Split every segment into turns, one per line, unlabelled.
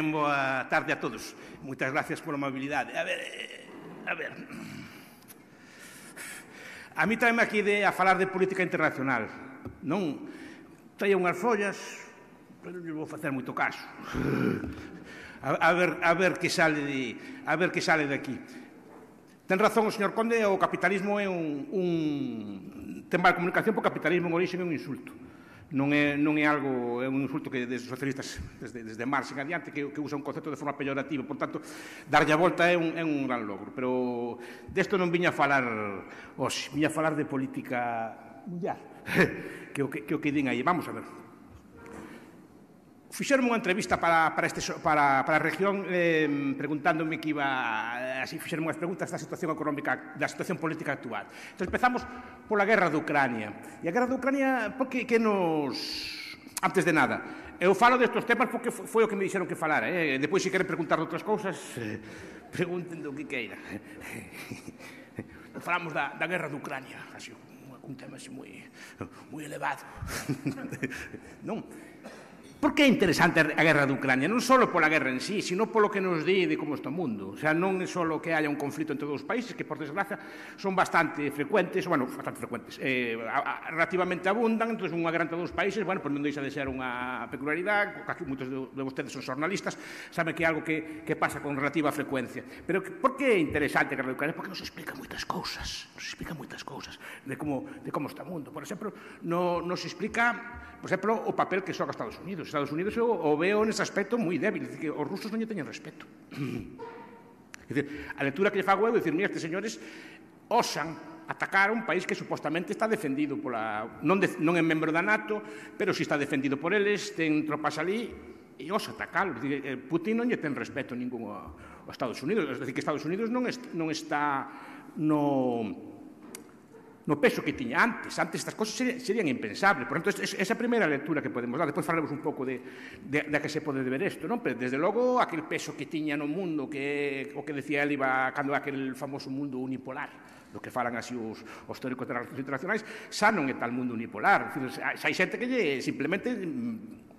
ben boa tarde a todos. Moitas gracias pola amabilidade. A ver, eh, a ver. A mí traeme aquí de, a falar de política internacional. Non traía unhas follas, pero non vou facer moito caso. A, a, ver, a ver que sale de, a ver que sale de aquí. Ten razón o señor Conde, o capitalismo é un, un ten mal comunicación, porque o capitalismo en origen é un insulto non é, non é algo, é un insulto que desde os socialistas, desde, desde Marx en adiante, que, que usa un concepto de forma peyorativa, por tanto, darlle a volta é un, é un gran logro, pero desto non viña a falar hoxe, viña a falar de política mundial, que o que, que, o que din aí, vamos a ver. Fixeron unha entrevista para, para, este, para, para a región eh, preguntándome que iba... Así fixeron unhas preguntas da situación económica, da situación política actual. Entón, empezamos pola guerra de Ucrania. E a guerra de Ucrania, por que, que nos... Antes de nada, eu falo destos temas porque foi o que me dixeron que falara. Eh? Depois, se queren preguntar outras cousas, eh, pregunten do que queira. Falamos da, da guerra de Ucrania, así, un tema así moi, moi elevado. non? Por que é interesante a guerra de Ucrania? Non só pola guerra en sí, sino polo que nos di de como está o mundo. O sea, non é só que haya un conflito entre dous países, que por desgracia son bastante frecuentes, bueno, bastante frecuentes, eh, a, a, relativamente abundan, entón unha guerra entre dous países, bueno, pois non deixa de ser unha peculiaridade, aquí moitos de, de vostedes son xornalistas, saben que é algo que, que pasa con relativa frecuencia. Pero que, por que é interesante a guerra de Ucrania? Porque nos explica moitas cousas, nos explica moitas cousas de como, de como está o mundo. Por exemplo, no, nos explica, por exemplo, o papel que xoga Estados Unidos. Estados Unidos o, o veo nese aspecto moi débil, que os rusos non lle teñen respeto. É dicir, a lectura que lle fago eu, é dicir, mira, estes señores osan atacar un país que supostamente está defendido pola non, de, non é membro da NATO, pero si está defendido por eles, ten tropas ali e os atacalo. Eh, Putin non lle ten respeto ningún aos Estados Unidos, é dicir, que Estados Unidos non, est, non está no no peso que tiña antes. Antes estas cosas serían, serían impensables. Por tanto, esa primeira lectura que podemos dar, depois falaremos un pouco de, de, de que se pode ver isto, non? pero desde logo aquel peso que tiña no mundo, que o que decía él, iba cando aquel famoso mundo unipolar, do que falan así os, os teóricos das relacións internacionais, xa non é tal mundo unipolar. Xa hai xente que lle, simplemente mm,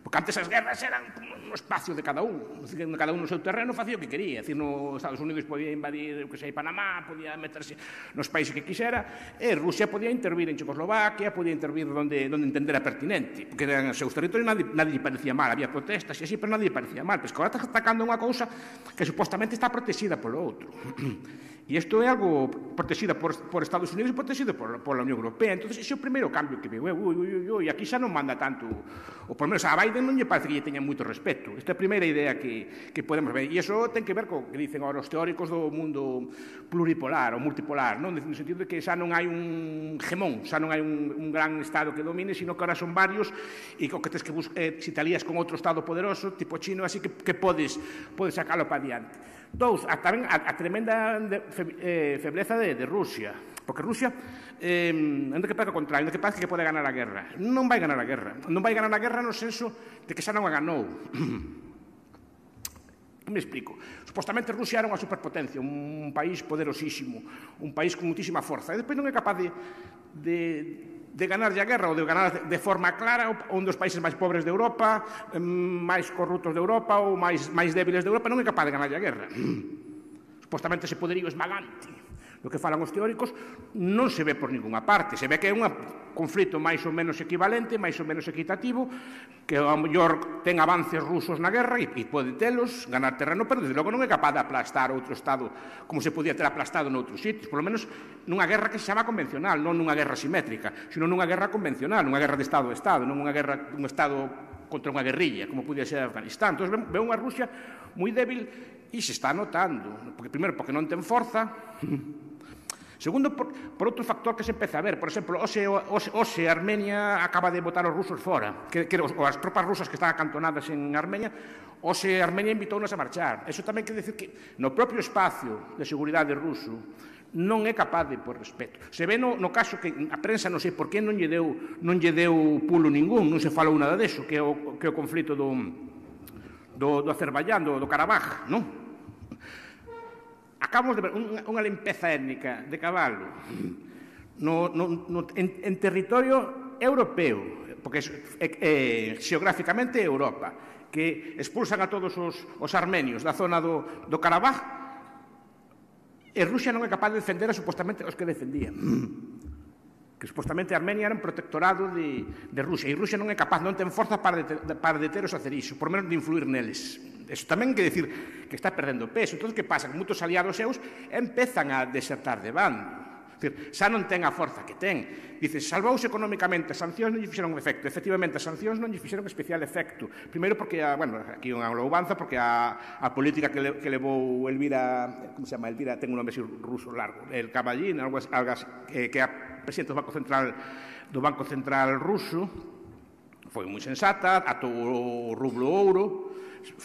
Porque antes as guerras eran no espacio de cada un, cada un no seu terreno facía o que quería, decir, no Estados Unidos podía invadir, que sei, Panamá, podía meterse nos países que quixera, e Rusia podía intervir en Checoslovaquia, podía intervir donde, donde entendera pertinente, porque eran os seus territorios, nadie, nadie lle parecía mal, había protestas e así, pero nadie lle parecía mal, pois que agora estás atacando unha cousa que supostamente está protegida polo outro. E isto é algo protegida por, por Estados Unidos e protegido por, por la Unión Europea. Entón, ese é o primeiro cambio que veu. Ui, ui, ui, ui, aquí xa non manda tanto. Ou, por menos, a Biden non lle parece que lle teña moito respeto. Esta é a primeira idea que, que podemos ver. E iso ten que ver co que dicen agora os teóricos do mundo pluripolar ou multipolar, non? no sentido de que xa non hai un gemón, xa non hai un, un gran Estado que domine, sino que ahora son varios e co que tens que buscar, eh, se te alías con outro Estado poderoso, tipo chino, así que, que podes, podes sacalo para diante. Dous, a, tamén a, a tremenda de, fe, eh, febleza de, de Rusia, porque Rusia eh, ainda que pega o anda ainda que pega que pode ganar a guerra. Non vai ganar a guerra. Non vai ganar a guerra no senso de que xa non a ganou. Me explico. Supostamente Rusia era unha superpotencia, un país poderosísimo, un país con muitísima forza. E despois non é capaz de, de de ganar a guerra ou de ganar de forma clara un dos países máis pobres de Europa, máis corruptos de Europa ou máis, máis débiles de Europa, non é capaz de ganar a guerra. Supostamente se poderío esmagante do que falan os teóricos non se ve por ninguna parte. Se ve que é un conflito máis ou menos equivalente, máis ou menos equitativo, que a mellor ten avances rusos na guerra e, e pode telos, ganar terreno, pero desde logo non é capaz de aplastar outro Estado como se podía ter aplastado noutros sitios, polo menos nunha guerra que se chama convencional, non nunha guerra simétrica, sino nunha guerra convencional, nunha guerra de Estado a Estado, non unha guerra dun Estado contra unha guerrilla, como podía ser Afganistán. Entón, ve unha Rusia moi débil e se está notando, porque primeiro porque non ten forza, Segundo, por, por outro factor que se empeza a ver. Por exemplo, hoxe, hoxe, hoxe Armenia acaba de votar os rusos fora. Que, que, os, as tropas rusas que están acantonadas en Armenia, hoxe Armenia invitounos a marchar. Eso tamén quer decir que no propio espacio de seguridade ruso non é capaz de por respeto. Se ve no, no caso que a prensa non sei por que non lle deu, non lle deu pulo ningún, non se falou nada deso, que é o, que é o conflito do, do, do Azerbaiyán, do, do Karabaj, non? acabamos de ver unha, unha limpeza étnica de cabalo no, no, no, en, en territorio europeo, porque é, é, xeográficamente Europa, que expulsan a todos os, os armenios da zona do, do Karabaj e Rusia non é capaz de defender a supostamente os que defendían que supostamente Armenia era un protectorado de, de Rusia, e Rusia non é capaz, non ten forza para, deter, para deter os acerixos, por menos de influir neles. Eso tamén que decir que está perdendo peso. Entón, que pasa? Que moitos aliados seus empezan a desertar de bando. Dicir, xa non ten a forza que ten. Dice, salvouse económicamente, as sancións non lle fixeron efecto. Efectivamente, as sancións non lle fixeron especial efecto. Primeiro porque, a, bueno, aquí unha loubanza, porque a, a política que, le, que levou Elvira, como se chama, Elvira, ten un nome así ruso largo, el Caballín, algo, algo así, eh, que a presidente do Banco Central do Banco Central ruso, foi moi sensata, atou o rublo ouro,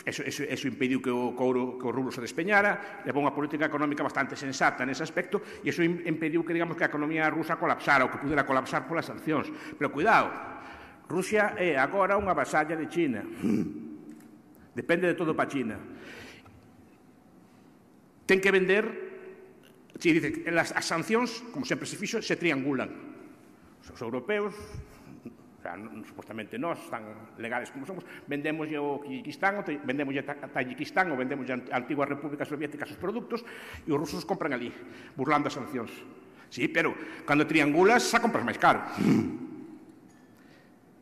eso, eso, eso impediu que o, couro, que o rublo se despeñara, levou unha política económica bastante sensata nese aspecto, e eso impediu que, digamos, que a economía rusa colapsara, ou que pudera colapsar polas sancións. Pero cuidado, Rusia é agora unha vasalla de China. Depende de todo para China. Ten que vender Si dice, as, as sancións, como sempre se fixo, se triangulan. Os europeos, o sea, non, supostamente nós, tan legales como somos, vendemos o Kirguistán, vendemos a Tayikistán ou vendemos a antigua República Soviética os produtos e os rusos compran ali, burlando as sancións. Sí, pero cando triangulas, xa compras máis caro.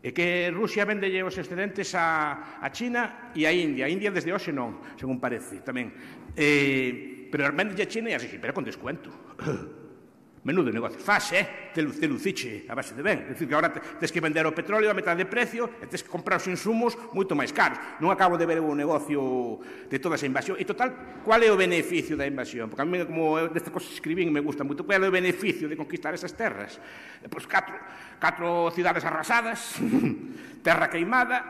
E que Rusia vende os excedentes a, a China e a India. A India desde hoxe non, según parece, tamén. Eh, Pero Hernández e Chene as exipera con descuento. Menudo negocio. Faz, eh? Te, te luciche a base de ben. Dicir que agora tens que vender o petróleo a metade de precio e tens que comprar os insumos moito máis caros. Non acabo de ver o negocio de toda esa invasión. E total, qual é o beneficio da invasión? Porque a mí, como desta cosa escribín, me gusta moito. Qual é o beneficio de conquistar esas terras? Pois catro, catro cidades arrasadas, terra queimada,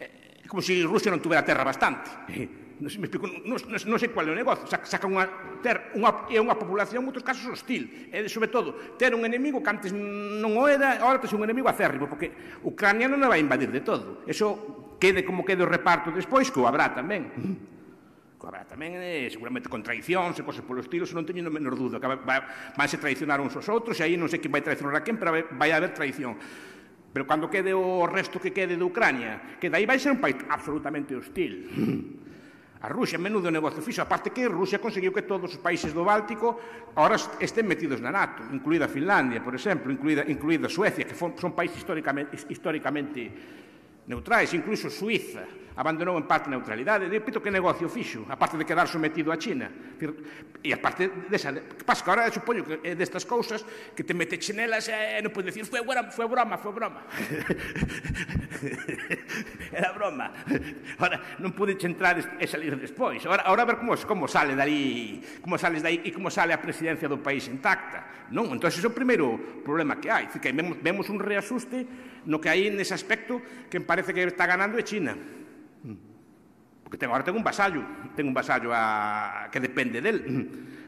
eh, como se Rusia non tuvera terra bastante. non, me explico, non, non, non sei cual é o negocio. Saca, unha, ter unha, é unha populación, en moitos casos, hostil. E, sobre todo, ter un enemigo que antes non o era, ahora tes un enemigo acérrimo, porque Ucrania non vai invadir de todo. Eso quede como quede o reparto despois, que o habrá tamén. Que habrá tamén, eh, seguramente, con traicións e cosas polo estilo, non teño no menor duda, que vai, vai se traicionar uns aos outros, e aí non sei quen vai traicionar a quen, pero vai haber traición. Pero cando quede o resto que quede de Ucrania, que dai vai ser un país absolutamente hostil. A Rusia, menudo negocio. Fixo, aparte que Rusia conseguiu que todos os países do Báltico ahora estén metidos na NATO, incluída Finlandia, por exemplo, incluída, incluída Suecia, que son países históricamente, históricamente neutrais, incluso Suiza, abandonou en parte a neutralidade. Repito, que negocio fixo, a parte de quedar sometido a China. E a parte desa... Que pasa que agora supoño que é destas cousas que te mete chinelas e non podes dicir foi, broma, foi broma, foi broma. Era broma. Ahora, non pude entrar e salir despois. Ahora, ahora a ver como, como sale dali, como sales dai e como sale a presidencia do país intacta. Non? Entón, ese é o primeiro problema que hai. Que vemos, vemos un reasuste no que hai nese aspecto que parece que está ganando é China. Porque ten, agora ten un vasallo, ten un vasallo a, que depende del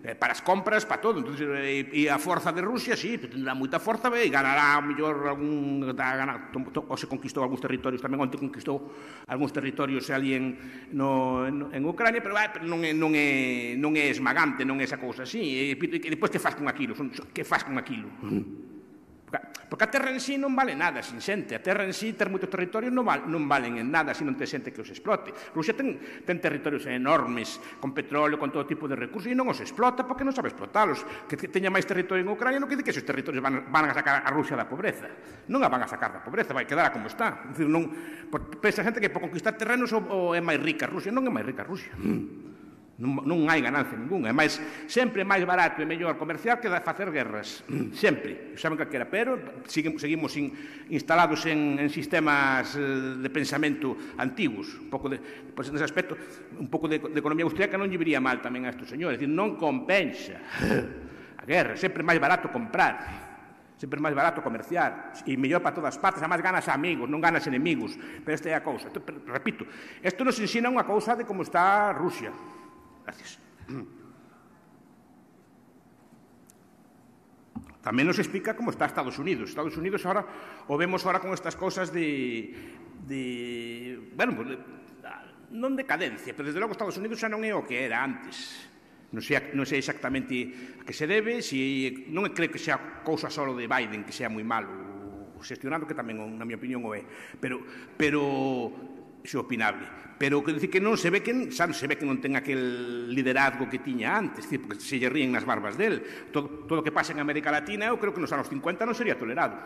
eh, para as compras, para todo. Entonces, e, e a forza de Rusia, sí, tendrá moita forza, e ganará o mellor algún da, ganar, to, to, o se conquistou algúns territorios, tamén onte conquistou algúns territorios ali en, no, en, en Ucrania, pero, vai, pero non, é, non, é, non é esmagante, non é esa cousa así. E, e, e, e depois que faz con aquilo? Son, que faz con aquilo? Mm. Porque a terra en sí non vale nada sin xente. A terra en sí, ter moitos territorios, non, val, non valen en nada se non ten xente que os explote. Rusia ten, ten territorios enormes, con petróleo, con todo tipo de recursos, e non os explota porque non sabe explotalos. Que, teña máis territorio en Ucrania non quere que esos territorios van, van a sacar a Rusia da pobreza. Non a van a sacar da pobreza, vai quedar como está. Dicir, non, pensa xente que por conquistar terrenos ou, ou é máis rica Rusia. Non é máis rica Rusia. Mm. Non, non hai ganancia ninguna, é máis, sempre é máis barato e mellor comercial que facer guerras, sempre, saben calquera, pero seguimos, seguimos in, instalados en, en sistemas eh, de pensamento antigos, un pouco de, pois, nese aspecto, un pouco de, de economía austríaca non lle viría mal tamén a estes señores, dicir, non compensa a guerra, sempre é máis barato comprar, sempre máis barato comerciar e mellor para todas partes, a máis ganas amigos, non ganas enemigos, pero esta é a cousa. Entón, esto, repito, isto nos ensina unha cousa de como está Rusia, Gracias. Tamén nos explica como está Estados Unidos. Estados Unidos ahora o vemos ahora con estas cosas de, de bueno, pues, non decadencia, pero desde logo Estados Unidos xa non é o que era antes. Non sei, non sei exactamente a que se debe, si non creo que sea cousa solo de Biden que sea moi malo xestionando que tamén na miña opinión o é, pero pero xeopinable. Pero que dice que non se ve que xa se ve que non ten aquel liderazgo que tiña antes, dicir, porque se lle ríen nas barbas del. Todo, todo o que pasa en América Latina, eu creo que nos anos 50 non sería tolerado.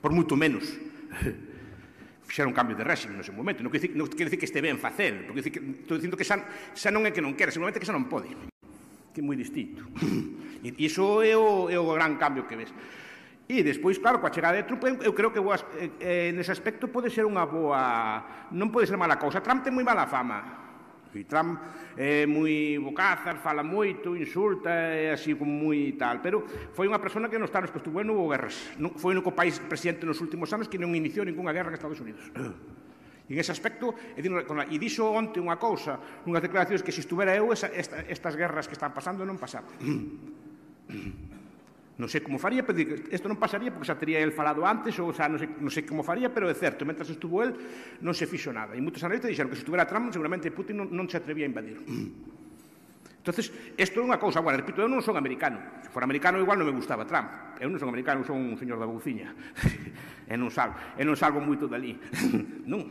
Por moito menos. Fixeron un cambio de régimen nese momento. Non quer dicir, non quer dicir que este ben facer, porque dicir que, estou dicindo que xa, xa non é que non quere, seguramente que xa non pode. Que é moi distinto. E iso é o, é o gran cambio que ves. E despois, claro, coa chegada de Trump, eu creo que boas, eh, eh, nese aspecto pode ser unha boa... Non pode ser mala cousa. Trump ten moi mala fama. E Trump é eh, moi bocazas, fala moito, insulta, é así como moi tal. Pero foi unha persona que nos anos que estuvo non houve guerras. Non, foi o único país presidente nos últimos anos que non iniciou ninguna guerra en Estados Unidos. E en ese aspecto, e, dixo onte unha cousa, unhas declaracións que se estuvera eu, esa, esta, estas guerras que están pasando non pasaban. Non sei como faría, pero isto non pasaría porque xa teria el falado antes, ou xa non sei, non sei como faría, pero é certo, mentras estuvo el, non se fixo nada. E moitos analistas dixeron que se estuvera Trump, seguramente Putin non, non se atrevía a invadir. Entonces, isto é unha cousa, bueno, repito, eu non son americano. Se for americano, igual non me gustaba Trump. Eu non son americano, son un señor da bouciña. e non salgo, e non salgo moito dali. non.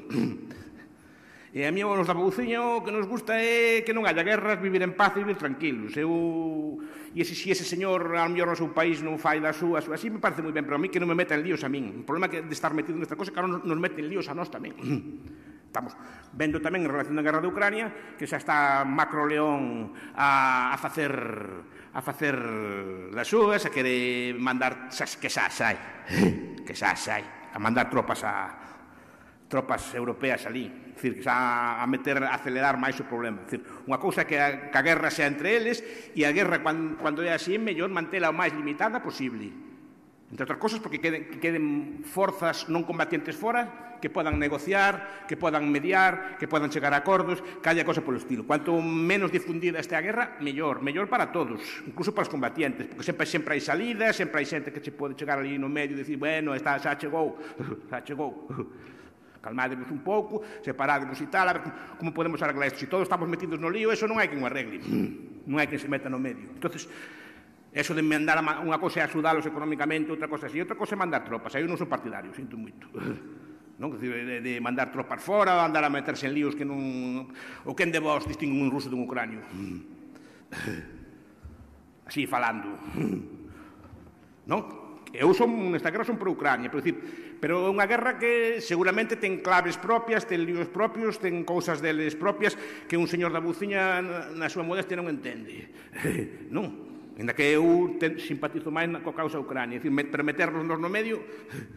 E a mí, nos da Pouciño, o que nos gusta é que non haya guerras, vivir en paz e vivir tranquilos. Eu... E ese, si ese señor, ao mellor no seu país, non fai da súa, súa así, me parece moi ben, pero a mí que non me metan líos a min. O problema que de estar metido nesta cosa, claro, nos meten líos a nós tamén. Estamos vendo tamén en relación da guerra de Ucrania que xa está Macro León a, a facer a facer das súas, a querer mandar xa, que xa sai, que xa sai, a mandar tropas a tropas europeas ali Dicir, xa a meter, a acelerar máis o problema. decir, unha cousa que a, que a guerra sea entre eles e a guerra, cando, cando é así, mellor mantela o máis limitada posible. Entre outras cosas, porque queden, que queden forzas non combatientes fora que podan negociar, que podan mediar, que podan chegar a acordos, que haya cosa polo estilo. Cuanto menos difundida este a guerra, mellor, mellor para todos, incluso para os combatientes, porque sempre sempre hai salidas, sempre hai xente que se pode chegar ali no medio e dicir, bueno, está, xa chegou, xa chegou calmádevos un pouco, separádevos e tal, a ver como podemos arreglar isto. Se todos estamos metidos no lío, eso non hai quen o arregle, hmm. non hai quen se meta no medio. Entonces, Eso de mandar unha cosa é axudalos económicamente, outra cosa así, outra cosa é mandar tropas. Aí eu non sou partidario, sinto moito. Non? De, de mandar tropas fora, andar a meterse en líos que non... O quen de vos distingue un ruso dun ucranio? Hmm. Así falando. Hmm. Non? Eu son, nesta guerra son para Ucrania, pero, dicir, pero é unha guerra que seguramente ten claves propias, ten líos propios, ten cousas deles propias que un señor da buciña na súa modestia non entende. non, Ainda que eu ten, simpatizo máis na, co causa ucrania, dicir, met, pero meternos no medio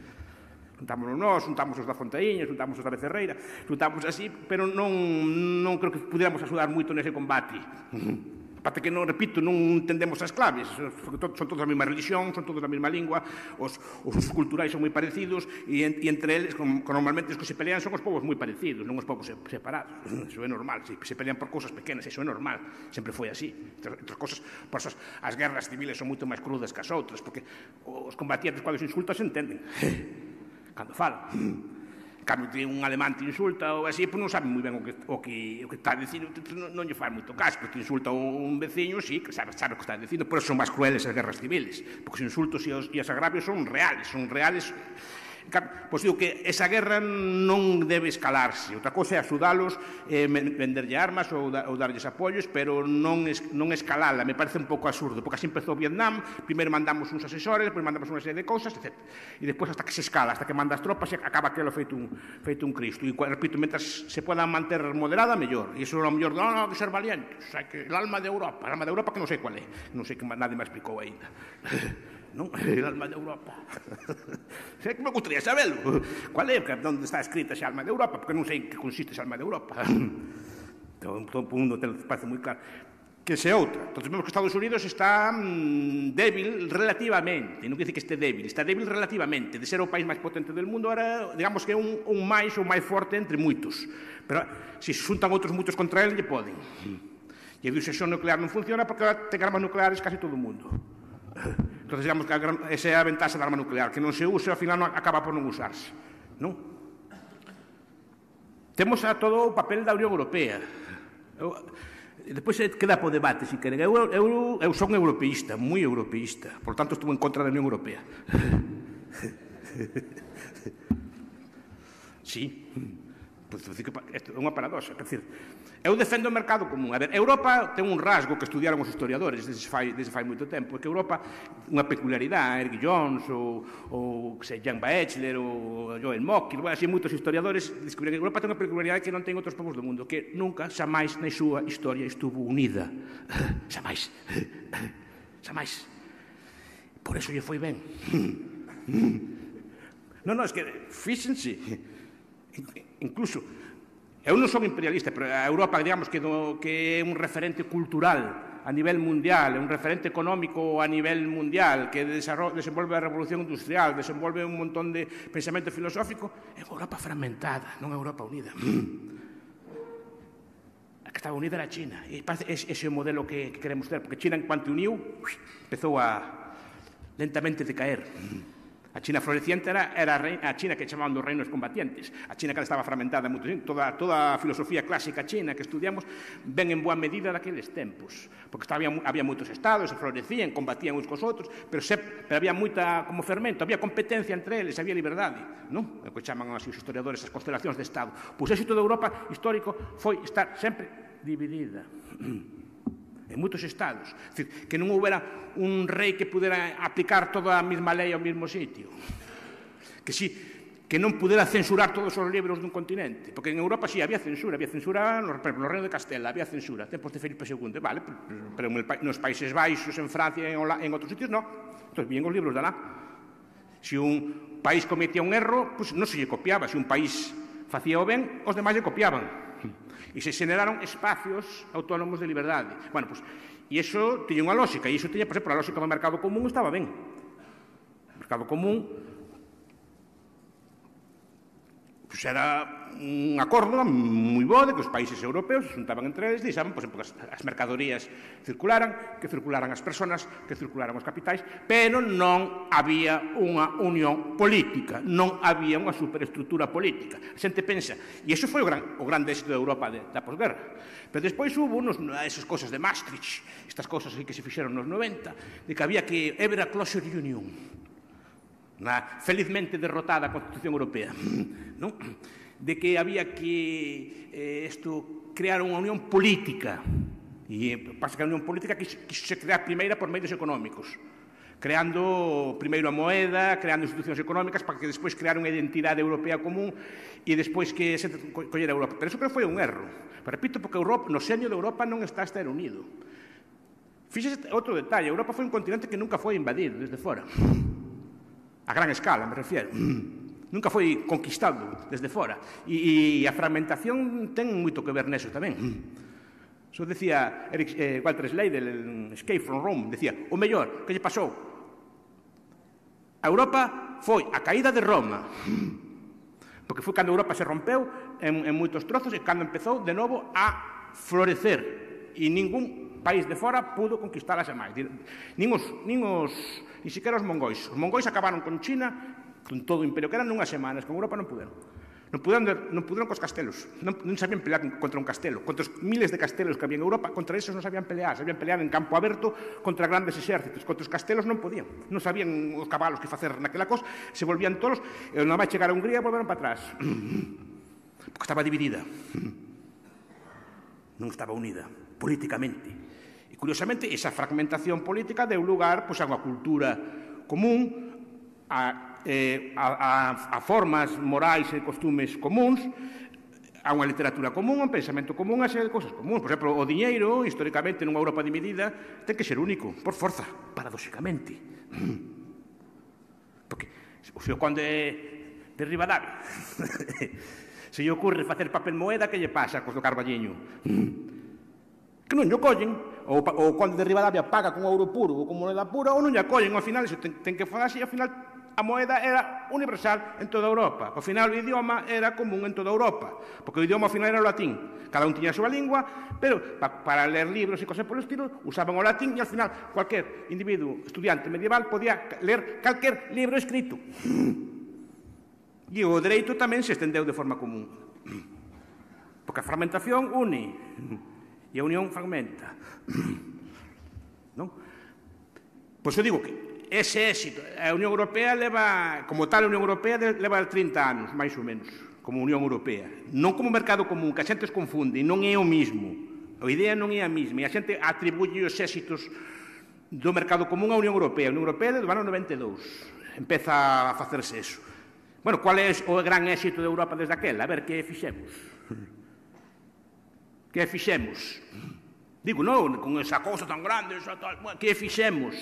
juntámonos nós, juntamos os da Fontaíña, juntamos os da Becerreira, juntamos así, pero non, non creo que pudiéramos axudar moito nese combate. Pata que non, repito, non entendemos as claves. Son todos a mesma religión, son todos a mesma lingua, os, os culturais son moi parecidos e, en, e entre eles, con, normalmente, os que se pelean son os povos moi parecidos, non os povos separados. Eso é normal, se, se pelean por cousas pequenas, eso é normal, sempre foi así. Entre, entre cosas, por eso as guerras civiles son moito máis crudas que as outras, porque os combatientes, cando se insultan, se entenden. Cando falan. cando te un alemán te insulta ou así, pois non sabe moi ben o que, o que, o que está dicindo, entón non, non lle faz moito caso, porque insulta un veciño, sí, que sabe, sabe o que está dicindo, por eso son máis crueles as guerras civiles, porque os insultos e os, e as agravios son reales, son reales Pois digo que esa guerra non debe escalarse. Outra cousa é axudalos, eh, venderlle armas ou, da, ou darlles apoios, pero non, es, non escalala. Me parece un pouco absurdo, porque así empezou Vietnam, primeiro mandamos uns asesores, depois mandamos unha serie de cousas, etc. E despois hasta que se escala, hasta que manda as tropas, e acaba aquilo feito un, feito un Cristo. E, repito, mentras se podan manter moderada, mellor. E iso é o mellor, non, non, que ser valientes, o sea, que el alma de Europa, el alma de Europa que non sei cual é, non sei que nadie me explicou aínda. non? El alma de Europa. sei que me gustaría sabelo. Qual é, onde está escrita esa alma de Europa, porque non sei en que consiste esa alma de Europa. Todo o mundo ten o moi claro. Que se outra. Entón, vemos que Estados Unidos está mm, débil relativamente. Non quer dizer que este débil, está débil relativamente. De ser o país máis potente do mundo, ahora, digamos que é un, un máis ou máis forte entre moitos. Pero, se xuntan outros moitos contra ele, lle poden. E a disuasión nuclear non funciona porque agora ten armas nucleares case todo o mundo. Entón, digamos que a esa é a ventaxa da arma nuclear, que non se use, ao final non acaba por non usarse. Non? Temos a todo o papel da Unión Europea. Eu, despois queda po debate, se queren. Eu, eu, eu son europeísta, moi europeísta. Por tanto, estuve en contra da Unión Europea. sí. É unha paradoxa. Quer dizer, eu defendo o mercado común. A ver, Europa ten un rasgo que estudiaron os historiadores desde fai, desde fai moito tempo, é que Europa, unha peculiaridade, Eric Jones, ou, ou sei, Jan Baechler, ou Joel Mock, ou, así moitos historiadores descubriron que Europa ten unha peculiaridade que non ten outros povos do mundo, que nunca, xa máis na súa historia estuvo unida. Xa máis. Xa máis. Por eso lle foi ben. Non, non, es que, fíxense, incluso Eu non son imperialista, pero a Europa, digamos, que, do, que é un referente cultural a nivel mundial, é un referente económico a nivel mundial, que desenvolve a revolución industrial, desenvolve un montón de pensamento filosófico, é unha Europa fragmentada, non é Europa unida. A que estaba unida era a China, e parece ese o modelo que, que queremos ter, porque China, en cuanto uniu, empezou a lentamente decaer. caer. A China floreciente era, era a China que chamaban dos reinos combatientes, a China que estaba fragmentada moito, toda, toda a filosofía clásica china que estudiamos ven en boa medida daqueles tempos, porque estaba, había moitos estados, se florecían, combatían uns cos outros, pero, se, pero había moita como fermento, había competencia entre eles, había liberdade, non? É o que chaman así os historiadores as constelacións de estado. Pois éxito de Europa histórico foi estar sempre dividida. en moitos estados. Dicir, que non houbera un rei que pudera aplicar toda a mesma lei ao mesmo sitio. Que si que non pudera censurar todos os libros dun continente, porque en Europa si sí, había censura, había censura no, no Reino de Castela, había censura, tempos de Felipe II, vale, pero nos Países Baixos, en Francia, en, Ola, en outros sitios, no. Entón, bien os libros de lá. Se si un país cometía un erro, pues, non se lle copiaba, se si un país facía o ben, os demais lle copiaban. E se generaron espacios autónomos de liberdade. Bueno, pois, pues, e iso tiña unha lógica, e iso tiña, por exemplo, a lógica do mercado común estaba ben. O mercado común Pois era un acordo moi bo de que os países europeos se juntaban entre eles e deixaban, por exemplo, que as, as mercadorías circularan, que circularan as persoas, que circularan os capitais, pero non había unha unión política, non había unha superestrutura política. A xente pensa, e iso foi o, gran, o grande éxito da Europa de, da posguerra. Pero despois hubo unos, esas cosas de Maastricht, estas cosas que se fixeron nos 90, de que había que... Ever a closer union na felizmente derrotada Constitución Europea, non? de que había que eh, isto, crear unha unión política. E pasa que a unión política que se crear primeira por medios económicos creando primeiro a moeda, creando institucións económicas para que despois crear unha identidade europea común e despois que se collera a Europa. Pero iso creo que foi un erro. Pero repito, porque Europa, no seño de Europa non está estar unido. Fíxese outro detalle, Europa foi un continente que nunca foi invadido desde fora a gran escala, me refiero. Nunca foi conquistado desde fora. E, e a fragmentación ten moito que ver neso tamén. So decía Eric, eh, Walter Schleidel en Escape from Rome, decía, o mellor que lle pasou a Europa foi a caída de Roma. Porque foi cando Europa se rompeu en, en moitos trozos e cando empezou de novo a florecer. E ningún país de fora pudo conquistar a Xamais. Nin os, nin os, nin siquiera os mongois. Os mongois acabaron con China, con todo o imperio, que eran nunhas semanas, con Europa non puderon. Non puderon, non puderon cos castelos. Non, non sabían pelear contra un castelo. Contra os miles de castelos que había en Europa, contra esos non sabían pelear. Sabían pelear en campo aberto contra grandes exércitos. Contra os castelos non podían. Non sabían os cabalos que facer naquela cosa. Se volvían todos, E eh, non vai chegar a Hungría volveron para atrás. Porque estaba dividida. Non estaba unida políticamente. E, curiosamente, esa fragmentación política deu lugar pois, a unha cultura común, a, eh, a, a, a formas morais e costumes comuns, a unha literatura común, a un pensamento común, a ser cosas comuns. Por exemplo, o diñeiro, históricamente, nunha Europa de medida, ten que ser único, por forza, paradoxicamente. Porque o seu conde de Rivadavia se lle ocurre facer papel moeda, que lle pasa cos do Carballiño? Que non lle collen, ou, ou o conde de Rivadavia paga con ouro puro ou con moeda pura ou non lle acollen, ao final iso ten, ten que falar así ao final a moeda era universal en toda Europa. Ao final o idioma era común en toda Europa, porque o idioma ao final era o latín. Cada un tiña a súa lingua, pero pa, para ler libros e cosas polo estilo usaban o latín e ao final cualquier individuo estudiante medieval podía ler calquer libro escrito. E o dereito tamén se estendeu de forma común. Porque a fragmentación une E a Unión fragmenta. non? Pois eu digo que ese éxito, a Unión Europea leva, como tal, a Unión Europea leva 30 anos, máis ou menos, como Unión Europea. Non como mercado común, que a xente se confunde, non é o mismo. A idea non é a mesma, e a xente atribuye os éxitos do mercado común á Unión Europea. A Unión Europea do ano 92 empeza a facerse eso. Bueno, cual é o gran éxito de Europa desde aquel? A ver, que fixemos? Que fixemos? Digo, non, con esa cosa tan grande, esa tal, que fixemos?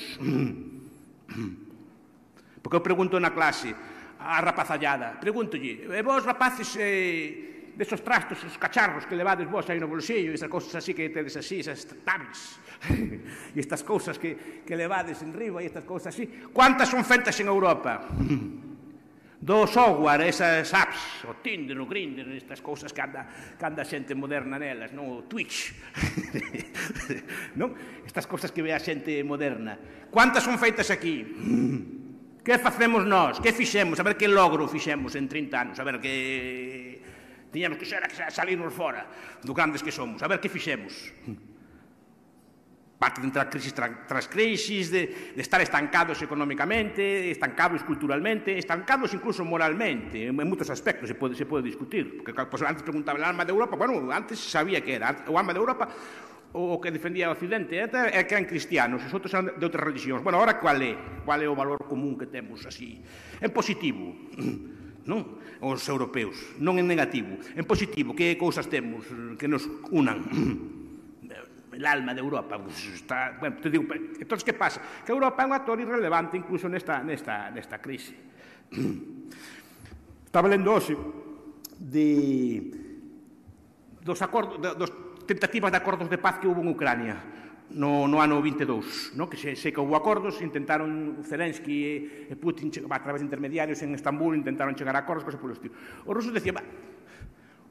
Porque eu pregunto na clase, a rapazallada, pregúntolle, e vos rapaces eh, desos trastos, os cacharros que levades vos aí no bolsillo, esas cousas así que tedes así, esas tablets, e estas cousas que, que levades en riba, e estas cousas así, quantas son feitas en Europa? do software, esas apps, o Tinder, o Grindr, estas cousas que anda, que anda xente moderna nelas, non? o Twitch, non? estas cousas que ve a xente moderna. Quantas son feitas aquí? Que facemos nós? Que fixemos? A ver que logro fixemos en 30 anos? A ver que... Tiñamos que xa, a salirnos fora do grandes que somos. A ver que fixemos parte de entrar crisis tras crisis, de, de estar estancados económicamente, estancados culturalmente, estancados incluso moralmente, en, en moitos aspectos se pode, se pode discutir. Porque pues, antes preguntaba el alma de Europa, bueno, antes sabía que era, o alma de Europa o que defendía o Occidente, é que eran cristianos, os outros eran de outras religións. Bueno, ahora cual é? Cual é o valor común que temos así? En positivo, non? Os europeos, non en negativo. En positivo, que cousas temos que nos unan? el alma de Europa. Está, bueno, te digo, entonces, que pasa? Que Europa é un actor irrelevante incluso nesta, nesta, nesta crise. Estaba lendo hoxe de, dos acordos, dos tentativas de acordos de paz que houve en Ucrania no, no ano 22, no? que se, se que houve acordos, intentaron Zelensky e, e Putin, a través de intermediarios en Estambul, intentaron chegar a acordos, cosas polo estilo. Os rusos decían,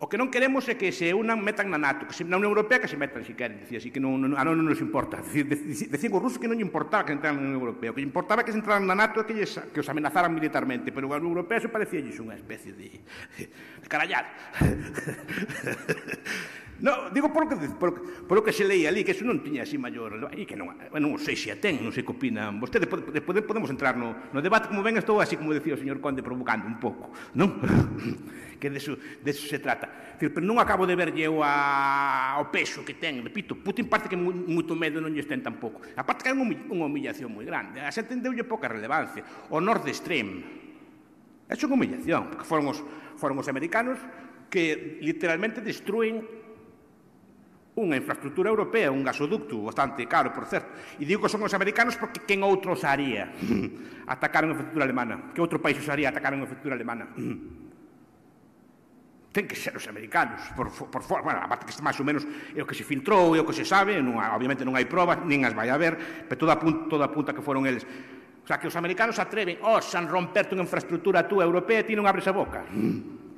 O que non queremos é que se unan, metan na NATO, que se na Unión Europea que se metan, se queren, dicía, así que non, non, a non, non nos importa. Dicir, decían os rusos que non importaba que entraran na Unión Europea, o que importaba que se entraran na NATO e que, lles, que os amenazaran militarmente, pero a Unión Europea eso parecía unha especie de, de carallar. No, digo polo que, polo, polo que se leía ali, que eso non tiña así maior... E que non, non sei se a ten, non sei que opinan vostedes. Despois podemos entrar no, no debate, como ven, estou, así como decía o señor Conde, provocando un pouco, non? que deso, deso se trata. Decir, pero non acabo de verlle o, a, o peso que ten, repito, Putin parte que moito medo non lle estén tampouco. A parte que é unha humillación moi grande. A xente deulle pouca relevancia. O Nord Stream, É unha humillación, porque foron os, foron os americanos que literalmente destruen unha infraestructura europea, un gasoducto bastante caro, por certo. E digo que son os americanos porque quen outro usaría atacar unha infraestructura alemana? Que outro país osaría atacar unha infraestructura alemana? ten que ser os americanos por, por forma, bueno, a parte que máis ou menos é o que se filtrou, é o que se sabe non, obviamente non hai probas, nin as vai haber pero toda apunta, toda apunta que foron eles o sea, que os americanos atreven, oh, san romperte unha infraestructura túa europea e ti non abres a boca.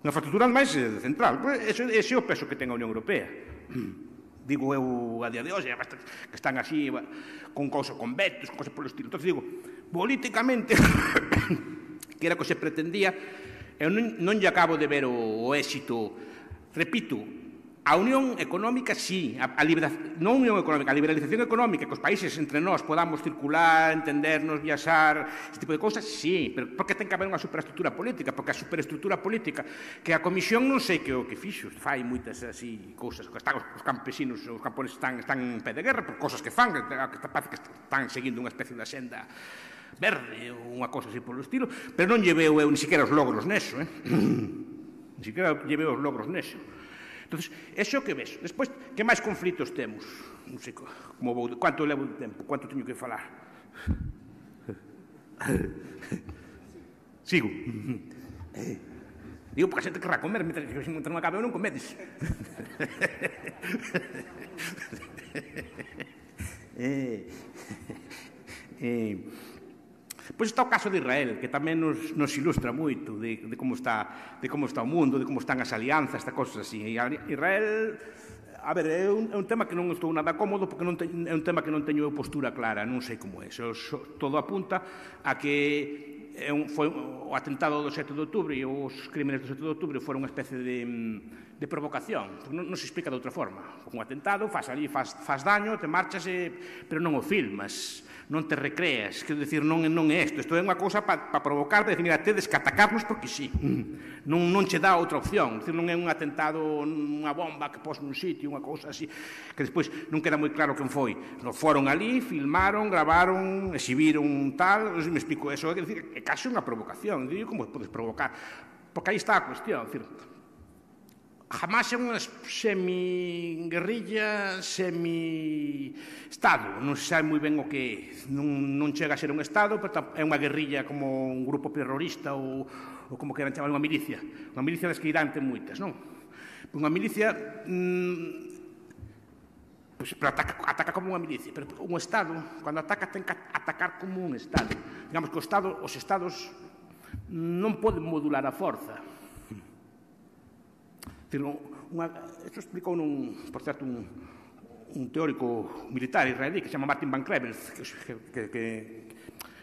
Unha infraestructura máis eh, central. Pois, ese, ese é o peso que ten a Unión Europea. Digo eu a día de hoxe, que están así con cousas, con vetos, cousas polo estilo. Entón, digo, políticamente, que era o que se pretendía, eu non, non lle acabo de ver o, o éxito. Repito, A unión económica, sí, a, a libera, non unión económica, a liberalización económica que os países entre nós podamos circular, entendernos, viaxar, este tipo de cousas, sí, pero porque ten que haber unha superestructura política, porque a superestructura política que a comisión non sei que o que fixo, fai moitas así cousas, que están os campesinos, os campones están, están en pé de guerra por cousas que fan, que, que están seguindo unha especie de senda verde ou unha cousa así polo estilo, pero non lleveu eu ni siquiera os logros neso, eh? ni siquiera lleveu os logros neso. Entón, eso que ves. Despois, que máis conflitos temos? Non sei como vou, quanto levo de tempo, quanto teño que falar. Sigo. Digo, porque a xente querrá comer, mentre que se non acabe non comedes. eh, eh, Pois está o caso de Israel, que tamén nos, nos ilustra moito de, de, como está, de como está o mundo, de como están as alianzas, estas cousas así. E Israel a ver, é un, é un tema que non estou nada cómodo porque non te, é un tema que non teño postura clara, non sei como é. So, so, todo apunta a que é un, foi o atentado do 7 de outubro e os crímenes do 7 de outubro foron unha especie de, de provocación. Non, non se explica de outra forma. Un atentado, faz ali, faz, faz daño, te marchas, e, pero non o filmas non te recreas, quero dicir, non, non é isto, isto é unha cousa para pa provocar, para decir, mira, tedes que atacarnos porque sí, mm. non, non che dá outra opción, decir, non é un atentado, unha bomba que pos nun sitio, unha cousa así, que despois non queda moi claro quen foi, non foron ali, filmaron, gravaron, exhibiron tal, non sei, me explico eso, é, decir, é casi unha provocación, digo, como podes provocar, porque aí está a cuestión, decir, jamás é unha semi-guerrilla, semi-estado. Non se sabe moi ben o que é. Non, non chega a ser un estado, pero é unha guerrilla como un grupo terrorista ou, ou como queran chamar unha milicia. Unha milicia das que Irán ten moitas, non? Unha milicia mmm, pois, pero ataca, ataca como unha milicia, pero un Estado, cando ataca, ten que atacar como un Estado. Digamos que o Estado, os Estados non poden modular a forza decir, unha, isto explicou nun, por certo, un, un teórico militar israelí que se chama Martin Van Krebels, que, que, que,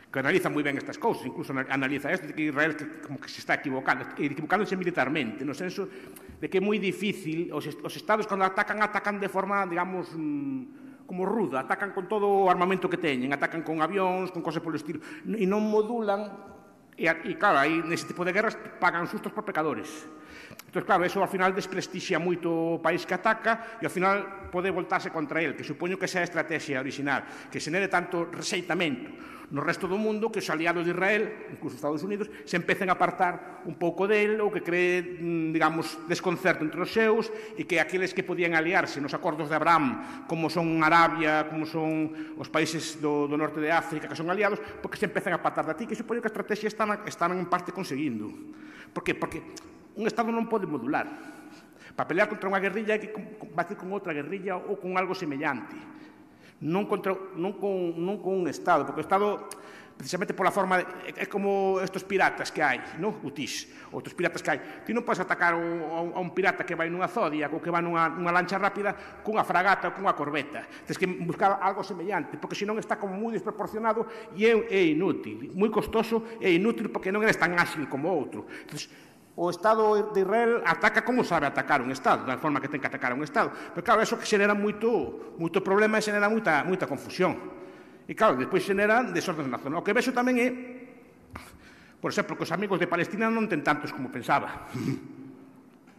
que analiza moi ben estas cousas, incluso analiza isto de que Israel que, como que se está equivocando, equivocándose militarmente, no senso de que é moi difícil, os, os estados cando atacan, atacan de forma, digamos, mm, como ruda, atacan con todo o armamento que teñen, atacan con avións, con cosas polo estilo, e non modulan, e, e claro, aí nese tipo de guerras pagan sustos por pecadores. Entón, claro, eso ao final desprestixia moito o país que ataca e ao final pode voltarse contra el, que supoño que sea a estrategia original, que se nere tanto reseitamento no resto do mundo que os aliados de Israel, incluso os Estados Unidos, se empecen a apartar un pouco del ou que cree, mm, digamos, desconcerto entre os seus e que aqueles que podían aliarse nos acordos de Abraham, como son Arabia, como son os países do, do norte de África que son aliados, porque se empezan a apartar de ti, que supoño que a estrategia están, están en parte conseguindo. Por que? Porque un Estado non pode modular. Para pelear contra unha guerrilla hai que combatir con outra guerrilla ou con algo semellante. Non, contra, non, con, non con un Estado, porque o Estado precisamente pola forma de, é como estos piratas que hai, non? Utis, outros piratas que hai. Ti non podes atacar un, a un pirata que vai nunha zodia ou que vai nunha, nunha lancha rápida cunha fragata ou cunha corbeta. Tens que buscar algo semellante, porque senón está como moi desproporcionado e é, é inútil, moi costoso e inútil porque non eres tan ágil como outro. Entonces, o Estado de Israel ataca como sabe atacar un Estado, da forma que ten que atacar un Estado. Pero claro, eso que xenera moito, moito problema e xenera moita, moita confusión. E claro, despois xenera desordens na zona. O que vexo tamén é, por exemplo, que os amigos de Palestina non ten tantos como pensaba.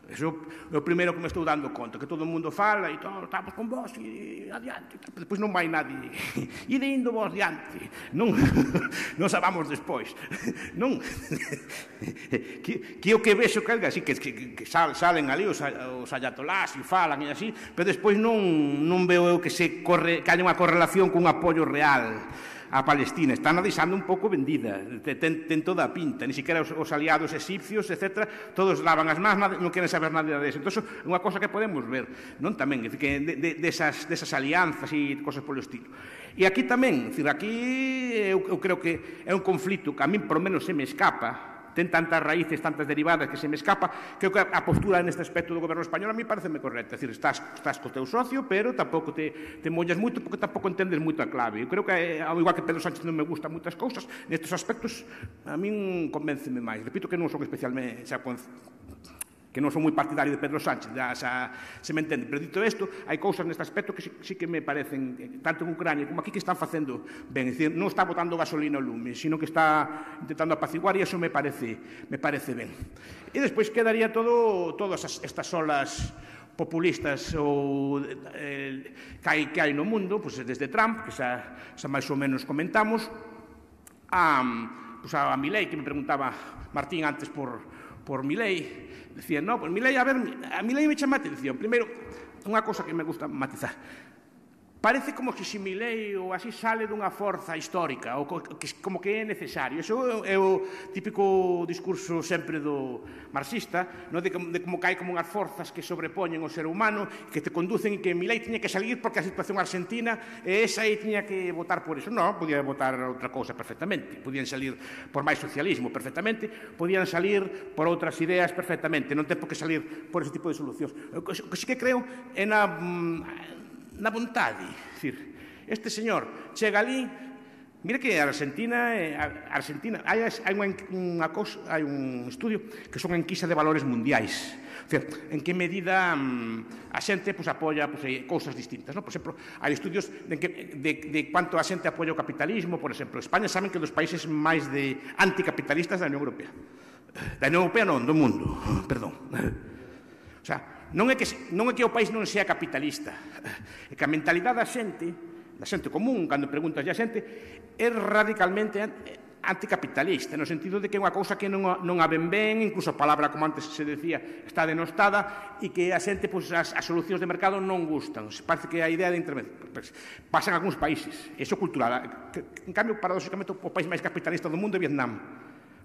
Eu, eu primeiro que me estou dando conta que todo o mundo fala e todo, estamos con vos e, adiante, e, depois non vai nadie. E de indo vos adiante. non, non sabamos despois non que, que o que vexo que así que, que, que sal, salen ali os, os ayatolás e falan e así, pero despois non, non veo eu que se corre, que hai unha correlación cun apoio real a Palestina. Está deixando un pouco vendida, ten, ten toda a pinta, ni siquiera os, os aliados egipcios, etc., todos lavan as más, non queren saber nada de eso. Entón, unha cosa que podemos ver, non tamén, que de, de, desas, desas alianzas e cosas polo estilo. E aquí tamén, decir, aquí eu, eu creo que é un conflito que a mí, por menos, se me escapa, ten tantas raíces, tantas derivadas que se me escapa, creo que a postura neste aspecto do goberno español a mí pareceme correcta, decir, estás, estás co teu socio, pero tampouco te, te mollas moito porque tampouco entendes moito a clave. Eu creo que, eh, ao igual que Pedro Sánchez non me gusta moitas cousas, nestes aspectos a min convénceme máis. Repito que non son especialmente xa, que non son moi partidario de Pedro Sánchez, da, xa, se me entende. Pero dito isto, hai cousas neste aspecto que sí, sí que me parecen, eh, tanto en Ucrania como aquí, que están facendo ben. É dicir, non está botando gasolina ao lume, sino que está intentando apaciguar e iso me parece, me parece ben. E despois quedaría todo, todas as, estas olas populistas ou eh, que, hai, que hai no mundo, pois desde Trump, que xa, xa máis ou menos comentamos, a, pois a Milei, que me preguntaba Martín antes por, por Milei, Decían, no, pois Milei, a ver, a Milei me chama a atención. Primeiro, unha cosa que me gusta matizar. Parece como que se Milei ou así sale dunha forza histórica, ou que, como que é necesario. Eso é o típico discurso sempre do marxista, no de, de como cae como unhas forzas que sobrepoñen o ser humano, que te conducen e que Milei tiña que salir porque a situación argentina é esa e tiña que votar por eso. Non, podía votar outra cousa perfectamente. Podían salir por máis socialismo perfectamente, podían salir por outras ideas perfectamente. Non ten por que salir por ese tipo de solucións. O que, o que sí que creo é na mm, na vontade. Dicir, este señor chega ali, mira que a Argentina, a Argentina hai, hai unha, unha cosa, hai un estudio que son enquisa de valores mundiais. Dicir, en que medida mm, a xente pues, apoia pues, eh, cousas distintas. No? Por exemplo, hai estudios de, que, de, de cuánto a xente apoia o capitalismo, por exemplo. España saben que dos países máis de anticapitalistas da Unión Europea. Da Unión Europea non, do mundo, perdón. O sea, Non é que, non é que o país non sea capitalista, é que a mentalidade da xente, da xente común, cando preguntas a xente, é radicalmente anticapitalista, no sentido de que é unha cousa que non, non a ben ben, incluso a palabra, como antes se decía, está denostada, e que a xente, pois, as, as solucións de mercado non gustan. Se parece que a idea de intervención pues, en algúns países. Eso cultural. En cambio, paradóxicamente, o país máis capitalista do mundo é Vietnam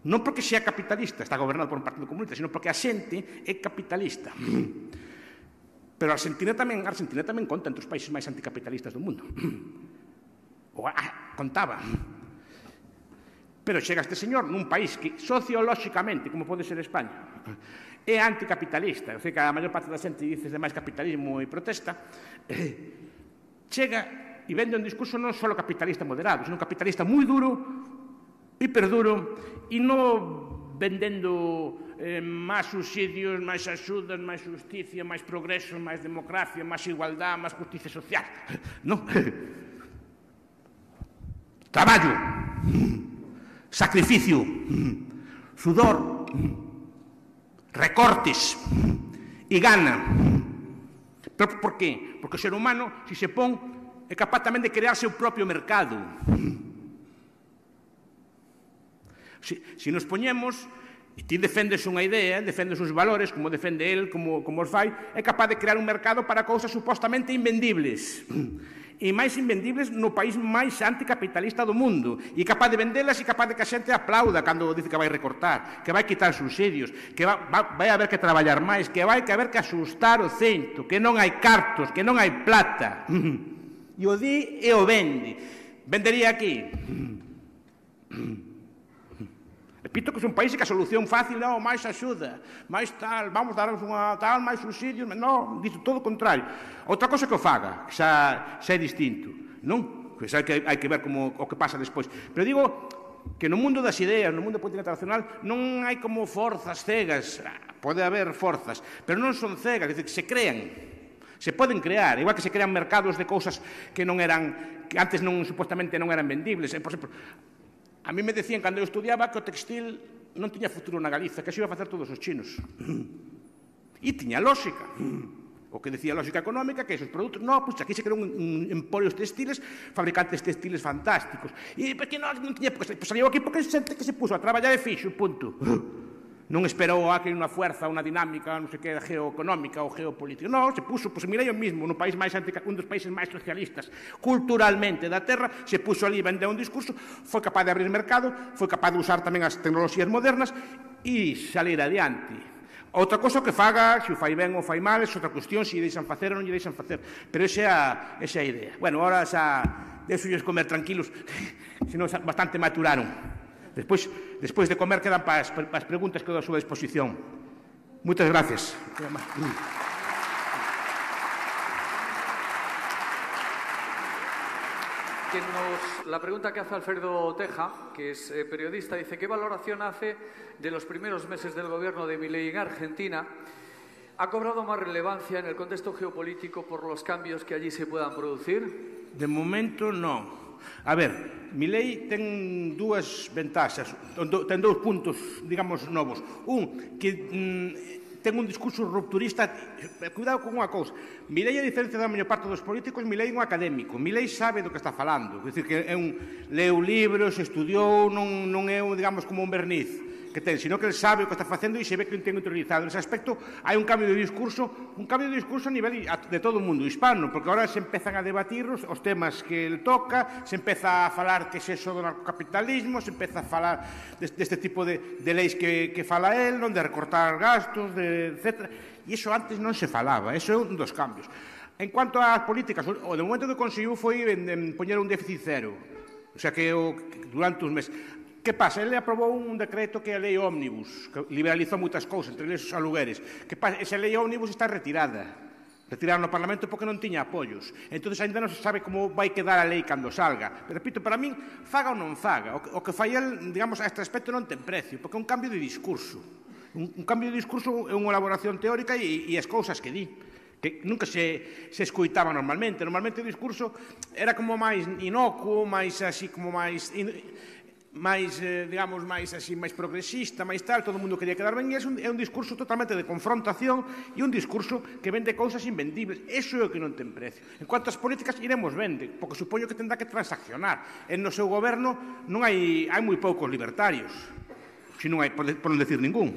Non porque sea capitalista, está gobernado por un partido comunista, sino porque a xente é capitalista. Pero a Argentina tamén, a Argentina tamén conta entre os países máis anticapitalistas do mundo. O ah, contaba. Pero chega este señor nun país que sociolóxicamente, como pode ser España, é anticapitalista, o sea, que a maior parte da xente dices de máis capitalismo e protesta, eh, chega e vende un discurso non só capitalista moderado, sino capitalista moi duro e perduro e non vendendo eh, máis subsidios, máis axudas, máis justicia, máis progreso, máis democracia, máis igualdade, máis justicia social. Non? Traballo, sacrificio, sudor, recortes e gana. Pero por qué? Porque o ser humano, se se pon, é capaz tamén de crear seu propio mercado. Si, si nos poñemos, e ti defendes unha idea, defendes uns valores, como defende el, como, como os fai, é capaz de crear un mercado para cousas supostamente invendibles. e máis invendibles no país máis anticapitalista do mundo e capaz de vendelas e capaz de que a xente aplauda cando dice que vai recortar, que vai quitar subsidios, que va, va, vai haber que traballar máis, que vai que haber que asustar o cento, que non hai cartos, que non hai plata. E o di e o vende. Vendería aquí. Repito que son países que a solución fácil é o máis axuda, máis tal, vamos darnos unha tal, máis subsidios, non, dito todo o contrario. Outra cosa que o faga, xa, xa é distinto, non? Pois hai que, hai que ver como o que pasa despois. Pero digo que no mundo das ideas, no mundo da política internacional, non hai como forzas cegas, pode haber forzas, pero non son cegas, dicir, se crean, se poden crear, igual que se crean mercados de cousas que non eran que antes non supostamente non eran vendibles. Eh, por exemplo, A mí me decían cando eu estudiaba que o textil non tiña futuro na Galiza, que se iba a facer todos os chinos. E tiña lógica. O que decía lógica económica, que esos produtos... No, pois pues aquí se creou un, un emporios textiles, fabricantes textiles fantásticos. E porque non, non tiña... Pois pues, saliu aquí porque xente que se puso a traballar e fixo, punto non esperou a que unha fuerza, unha dinámica, non sei que, geoeconómica ou geopolítica. Non, se puso, pois mirei o mismo, no país máis antica, un dos países máis socialistas culturalmente da Terra, se puso ali, vendeu un discurso, foi capaz de abrir mercado, foi capaz de usar tamén as tecnologías modernas e salir adiante. Outra cosa que faga, se o fai ben ou fai mal, é outra cuestión, se lle deixan facer ou non lle deixan facer. Pero esa é a, esa é a idea. Bueno, ahora xa deixo comer tranquilos, senón bastante maturaron. Despois, despois de comer quedan para as, para as preguntas que dou a súa disposición. Moitas gracias.
Que nos, la pregunta que hace Alfredo Teja, que es eh, periodista, dice ¿qué valoración hace de los primeros meses del gobierno de Milei en Argentina? ¿Ha cobrado más relevancia en el contexto geopolítico por los cambios que allí se puedan producir?
De momento, no. A ver, mi lei ten dúas ventaxas, ten dous puntos, digamos, novos. Un, que mm, ten un discurso rupturista, eh, cuidado con unha cousa. Milei, a diferencia da maior parte dos políticos, Milei é un académico. Milei sabe do que está falando. é dicir, que é un, leu libros, estudiou, non, non é, un, digamos, como un verniz que ten, sino que el sabe o que está facendo e se ve que o ten interiorizado. Nese aspecto hai un cambio de discurso, un cambio de discurso a nivel de todo o mundo hispano, porque ahora se empezan a debatir os, os temas que el toca, se empeza a falar que se eso do narcocapitalismo, se empeza a falar deste, deste tipo de, de leis que, que fala el, non de recortar gastos, de, etc. E iso antes non se falaba, eso é un dos cambios. En cuanto ás políticas, o de momento que conseguiu foi en, en poñer un déficit cero. O sea que o, durante uns meses. Que pasa? Ele aprobou un decreto que é a lei ómnibus, que liberalizou moitas cousas, entre eles os alugueres. Que pasa? Esa lei ómnibus está retirada. Retiraron no Parlamento porque non tiña apoios. Entón, ainda non se sabe como vai quedar a lei cando salga. Pero, repito, para min, faga ou non faga. O que fai el, digamos, a este aspecto non ten precio, porque é un cambio de discurso. Un, un cambio de discurso é unha elaboración teórica e, e as cousas que di que nunca se, se escoitaba normalmente. Normalmente o discurso era como máis inocuo, máis así, como máis máis, eh, digamos, máis así, máis progresista, máis tal, todo o mundo quería quedar ben, e é un, é un discurso totalmente de confrontación e un discurso que vende cousas invendibles. Eso é o que non ten precio. En cuanto ás políticas, iremos vende, porque supoño que tendrá que transaccionar. En no seu goberno non hai, hai moi poucos libertarios, se non hai, por, por non decir ningún.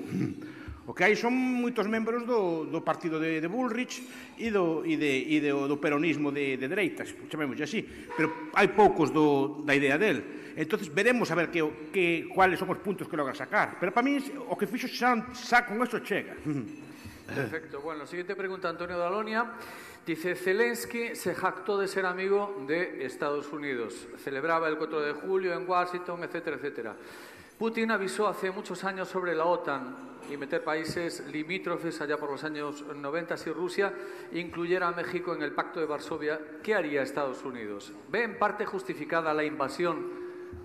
O que hai son moitos membros do, do partido de, de Bullrich e do, e de, e de, do peronismo de, de dereitas, chamemos así, pero hai poucos do, da idea del. Entonces veremos a ver que, que, cuáles son os puntos que logra sacar. Pero para mí o que fixo xa, xa con eso chega.
Perfecto. Bueno, siguiente pregunta, Antonio Dalonia. Dice, Zelensky se jactó de ser amigo de Estados Unidos. Celebraba el 4 de julio en Washington, etcétera, etcétera. Putin avisó hace muchos años sobre la OTAN. Y meter países limítrofes allá por los años 90 si Rusia incluyera a México en el Pacto de Varsovia. ¿Qué haría Estados Unidos? ¿Ve en parte justificada la invasión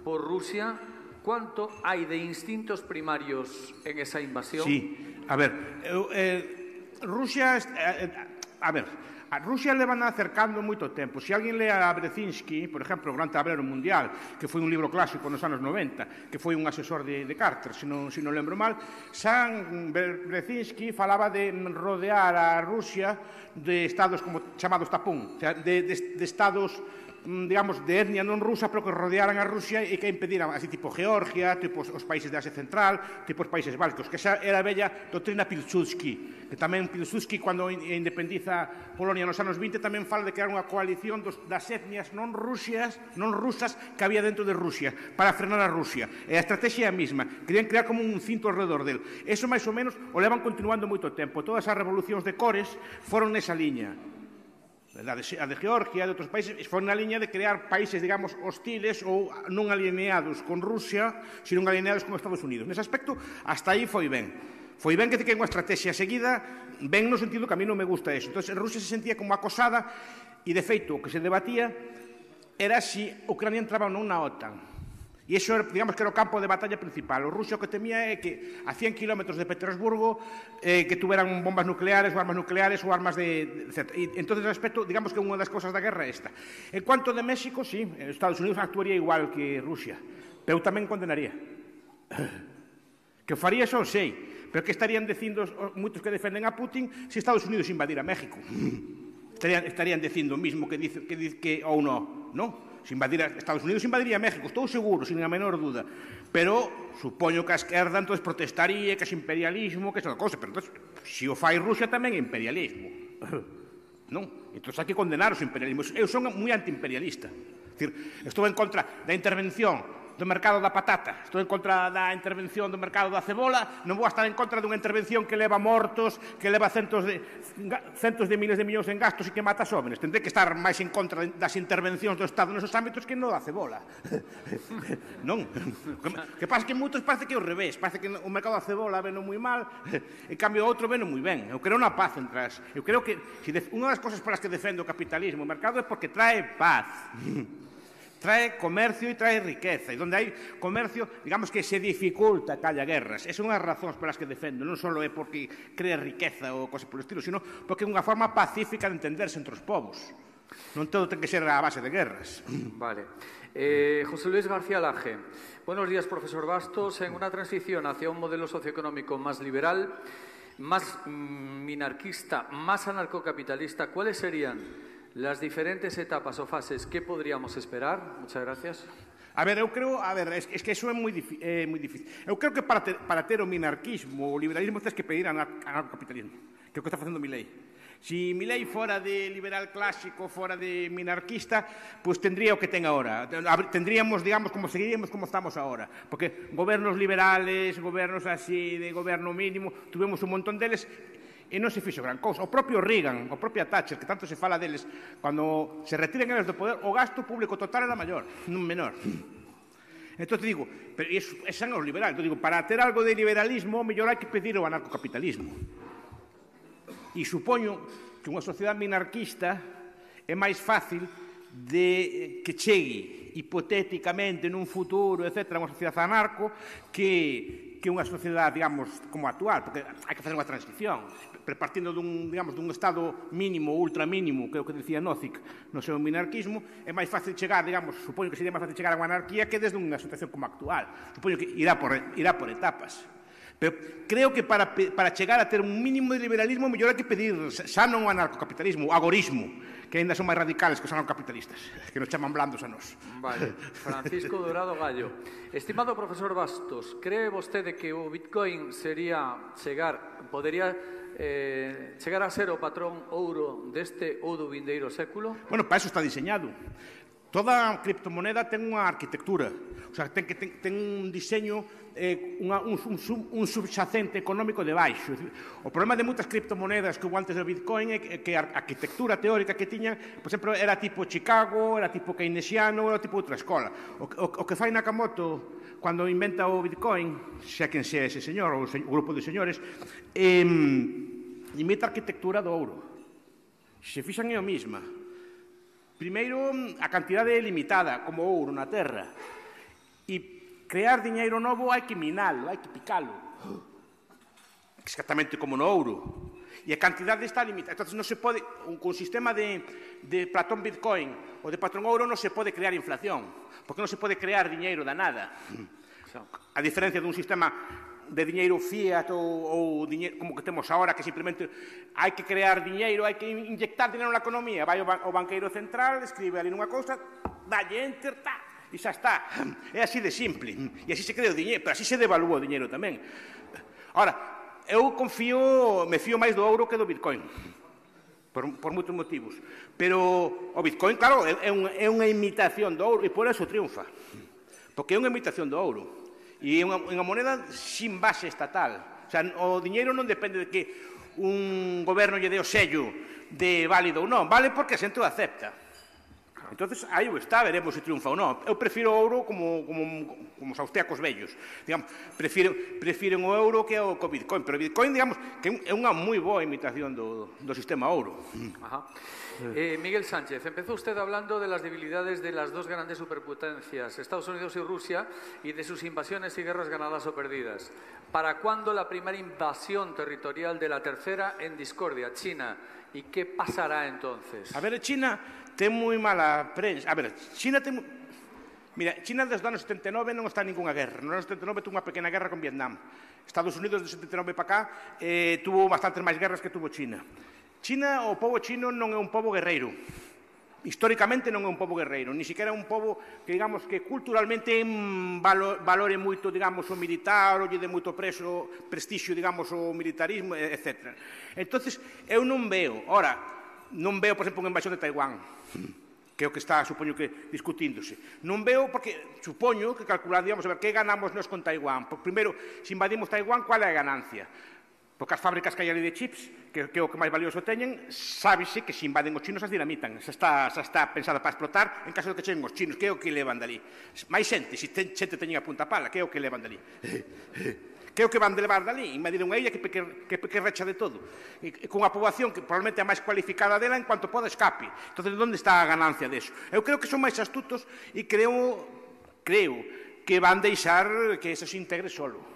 por Rusia? ¿Cuánto hay de instintos primarios en esa invasión?
Sí, a ver, eh, eh, Rusia, eh, a ver, A Rusia le van acercando moito tempo. Se alguén lea a Brezinski, por exemplo, o Gran Tablero Mundial, que foi un libro clásico nos anos 90, que foi un asesor de, de Carter, se non, se non lembro mal, San Brezinski falaba de rodear a Rusia de estados como chamados tapón, de, de, de estados Mm, digamos, de etnia non rusa, pero que rodearan a Rusia e que impediran, así tipo Georgia, tipo os países da Asia Central, tipo os países bálticos, que xa era a bella doutrina Pilsudski, que tamén Pilsudski, cando independiza Polonia nos anos 20, tamén fala de crear unha coalición dos, das etnias non rusias, non rusas que había dentro de Rusia, para frenar a Rusia. E a estrategia é a mesma, querían crear como un cinto alrededor del. Eso, máis ou menos, o levan continuando moito tempo. Todas as revolucións de cores foron nesa liña a de, a de Georgia e de outros países, foi na liña de crear países, digamos, hostiles ou non alineados con Rusia, sino alineados con Estados Unidos. Nese aspecto, hasta aí foi ben. Foi ben que te que unha estrategia seguida, ben no sentido que a mí non me gusta eso. Entón, Rusia se sentía como acosada e, de feito, o que se debatía era se si Ucrania entraba ou non na OTAN. E iso, digamos que era o campo de batalla principal. O ruso que temía é que a 100 km de Petersburgo eh, que tuveran bombas nucleares ou armas nucleares ou armas de... de E, entón, respecto, digamos que unha das cousas da guerra é esta. En cuanto de México, sí, Estados Unidos actuaría igual que Rusia, pero tamén condenaría. Que faría eso, sei, pero que estarían dicindo moitos que defenden a Putin se Estados Unidos invadira México. Estarían, estarían dicindo o mismo que dice que, dice, que ou non, no, non? se invadira, Estados Unidos invadiría México, estou seguro, sin a menor duda. Pero supoño que a esquerda entonces protestaría, que é imperialismo, que é esa cosa, pero entonces, se o fai Rusia tamén é imperialismo. Non? Entón hai que condenar os imperialismos. Eu son moi antiimperialista. Decir, estou en contra da intervención do mercado da patata, estou en contra da intervención do mercado da cebola, non vou a estar en contra dunha intervención que leva mortos, que leva centos de, centos de miles de millóns en gastos e que mata xóvenes. Tendré que estar máis en contra das intervencións do Estado nesos ámbitos que non da cebola. non? Que pasa que moitos parece que é o revés, parece que o mercado da cebola veno moi mal, e cambio outro veno moi ben. Eu creo na paz entre as... Eu creo que se unha das cosas para as que defendo o capitalismo o mercado é porque trae paz. trae comercio e trae riqueza. E donde hai comercio, digamos que se dificulta que haya guerras. E son as razóns polas que defendo. Non só é porque crea riqueza ou cosas por estilo, sino porque é unha forma pacífica de entenderse entre os povos. Non todo ten que ser a base de guerras.
Vale. Eh, José Luis García Laje. Buenos días, profesor Bastos. En una transición hacia un modelo socioeconómico más liberal, más mm, minarquista, más anarcocapitalista, ¿cuáles serían las diferentes etapas o fases que podríamos esperar? Muchas gracias.
A ver, eu creo, a ver, es, es que eso é moi, eh, moi difícil. Eu creo que para ter, para ter o minarquismo, o liberalismo, tens que pedir anarcocapitalismo, que é o que está facendo mi lei. Si mi lei fora de liberal clásico, fora de minarquista, pues tendría o que ten agora. Tendríamos, digamos, como seguiríamos como estamos agora. Porque gobernos liberales, gobernos así de goberno mínimo, tuvemos un montón deles, e non se fixo gran cousa. O propio Reagan, o propio Thatcher, que tanto se fala deles, cando se retiren eles do poder, o gasto público total era maior, non menor. Entón digo, pero es, esan os liberales. Entón digo, para ter algo de liberalismo, mellor hai que pedir o anarcocapitalismo. E supoño que unha sociedade minarquista é máis fácil de que chegue hipotéticamente nun futuro, etc., unha sociedade anarco que que unha sociedade, digamos, como actual, porque hai que facer unha transición prepartindo dun, digamos, dun estado mínimo ou ultramínimo, que é o que decía Nozick no seu minarquismo, é máis fácil chegar, digamos, supoño que sería máis fácil chegar a unha anarquía que desde unha situación como actual. Supoño que irá por, irá por etapas. Pero creo que para, para chegar a ter un mínimo de liberalismo mellor hai que pedir xa non o anarcocapitalismo, o agorismo, que aínda son máis radicales que os anarcocapitalistas, que nos chaman blandos a nós.
Vale. Francisco Dorado Gallo. Estimado profesor Bastos, cree vostede que o Bitcoin sería chegar, podería eh, chegar a ser o patrón ouro deste ou do vindeiro século?
Bueno, para eso está diseñado. Toda criptomoneda ten unha arquitectura, o sea, ten, que ten, ten un diseño, eh, unha, un, un, sub, un subxacente económico de baixo. O problema de moitas criptomonedas que hubo antes do Bitcoin é que a arquitectura teórica que tiñan, por exemplo, era tipo Chicago, era tipo keynesiano, era tipo outra escola. O, o, o que fai Nakamoto cando inventa o Bitcoin, xa quen sea ese señor ou o grupo de señores, eh, imita a arquitectura do ouro. Se fixan é o mesma. Primeiro, a cantidade é limitada, como ouro na terra. E crear diñeiro novo hai que minalo, hai que picalo. Exactamente como no ouro. E a cantidade está limitada. Entón, non se pode, un, con sistema de, de Platón Bitcoin ou de Patrón Ouro non se pode crear inflación, porque non se pode crear diñeiro da nada. A diferencia dun sistema de diñeiro fiat ou, ou diñeiro, como que temos agora, que simplemente hai que crear diñeiro, hai que inyectar diñeiro na economía. Vai o, ban o banqueiro central, escribe ali nunha cousa, dalle enter, ta, e xa está. É así de simple. E así se crea o diñeiro, pero así se devalúa o diñeiro tamén. Ora, eu confío, me fío máis do ouro que do bitcoin. Por, por moitos motivos. Pero o bitcoin, claro, é, é, un, é unha imitación do ouro e por eso triunfa. Porque é unha imitación do ouro. E é unha, unha moneda sin base estatal. O, sea, o diñeiro non depende de que un goberno lle dé o sello de válido ou non. Vale porque a xente o acepta. Entonces, aí o está, veremos se triunfa ou non. Eu prefiro o ouro como, como, como os austriacos vellos. Digamos, prefiro, prefiren o euro que o Bitcoin. Pero o Bitcoin, digamos, que é unha moi boa imitación do, do sistema ouro.
Ajá. Eh, Miguel Sánchez, empezó usted hablando de las debilidades de las dos grandes superpotencias, Estados Unidos y Rusia, y de sus invasiones y guerras ganadas o perdidas. ¿Para cuándo la primera invasión territorial de la tercera en discordia, China? ¿Y qué pasará entonces?
A ver, China ten moi mala prensa. A ver, China ten... Mira, China desde o ano 79 non está en ninguna guerra. No ano 79 tuvo unha pequena guerra con Vietnam. Estados Unidos de 79 para cá eh, tuvo bastantes máis guerras que tuvo China. China, o povo chino non é un povo guerreiro. Históricamente non é un povo guerreiro, ni siquiera un povo que, digamos, que culturalmente valore moito, digamos, o militar, o lle de moito preso, prestixio, digamos, o militarismo, etc. Entonces, eu non veo, ora, non veo, por exemplo, unha invasión de Taiwán, que é o que está, supoño que, discutíndose. Non veo, porque supoño que calcular, digamos, a ver, que ganamos nós con Taiwán. Primeiro, se invadimos Taiwán, qual é a ganancia? Porque as fábricas que hai ali de chips, que, que é o que máis valioso teñen, sábese que se invaden os chinos as dinamitan. Xa está, xa está pensada para explotar en caso de que cheguen os chinos, que é o que levan dali. Máis xente, se ten, xente teñen a punta pala, que é o que levan dali. Que é o que van de levar dali? Invadir unha illa que, que, que, que recha de todo. E, e a poboación que probablemente é a máis cualificada dela en cuanto pode escape. Entón, onde está a ganancia deso? Eu creo que son máis astutos e creo, creo que van deixar que eso se integre solo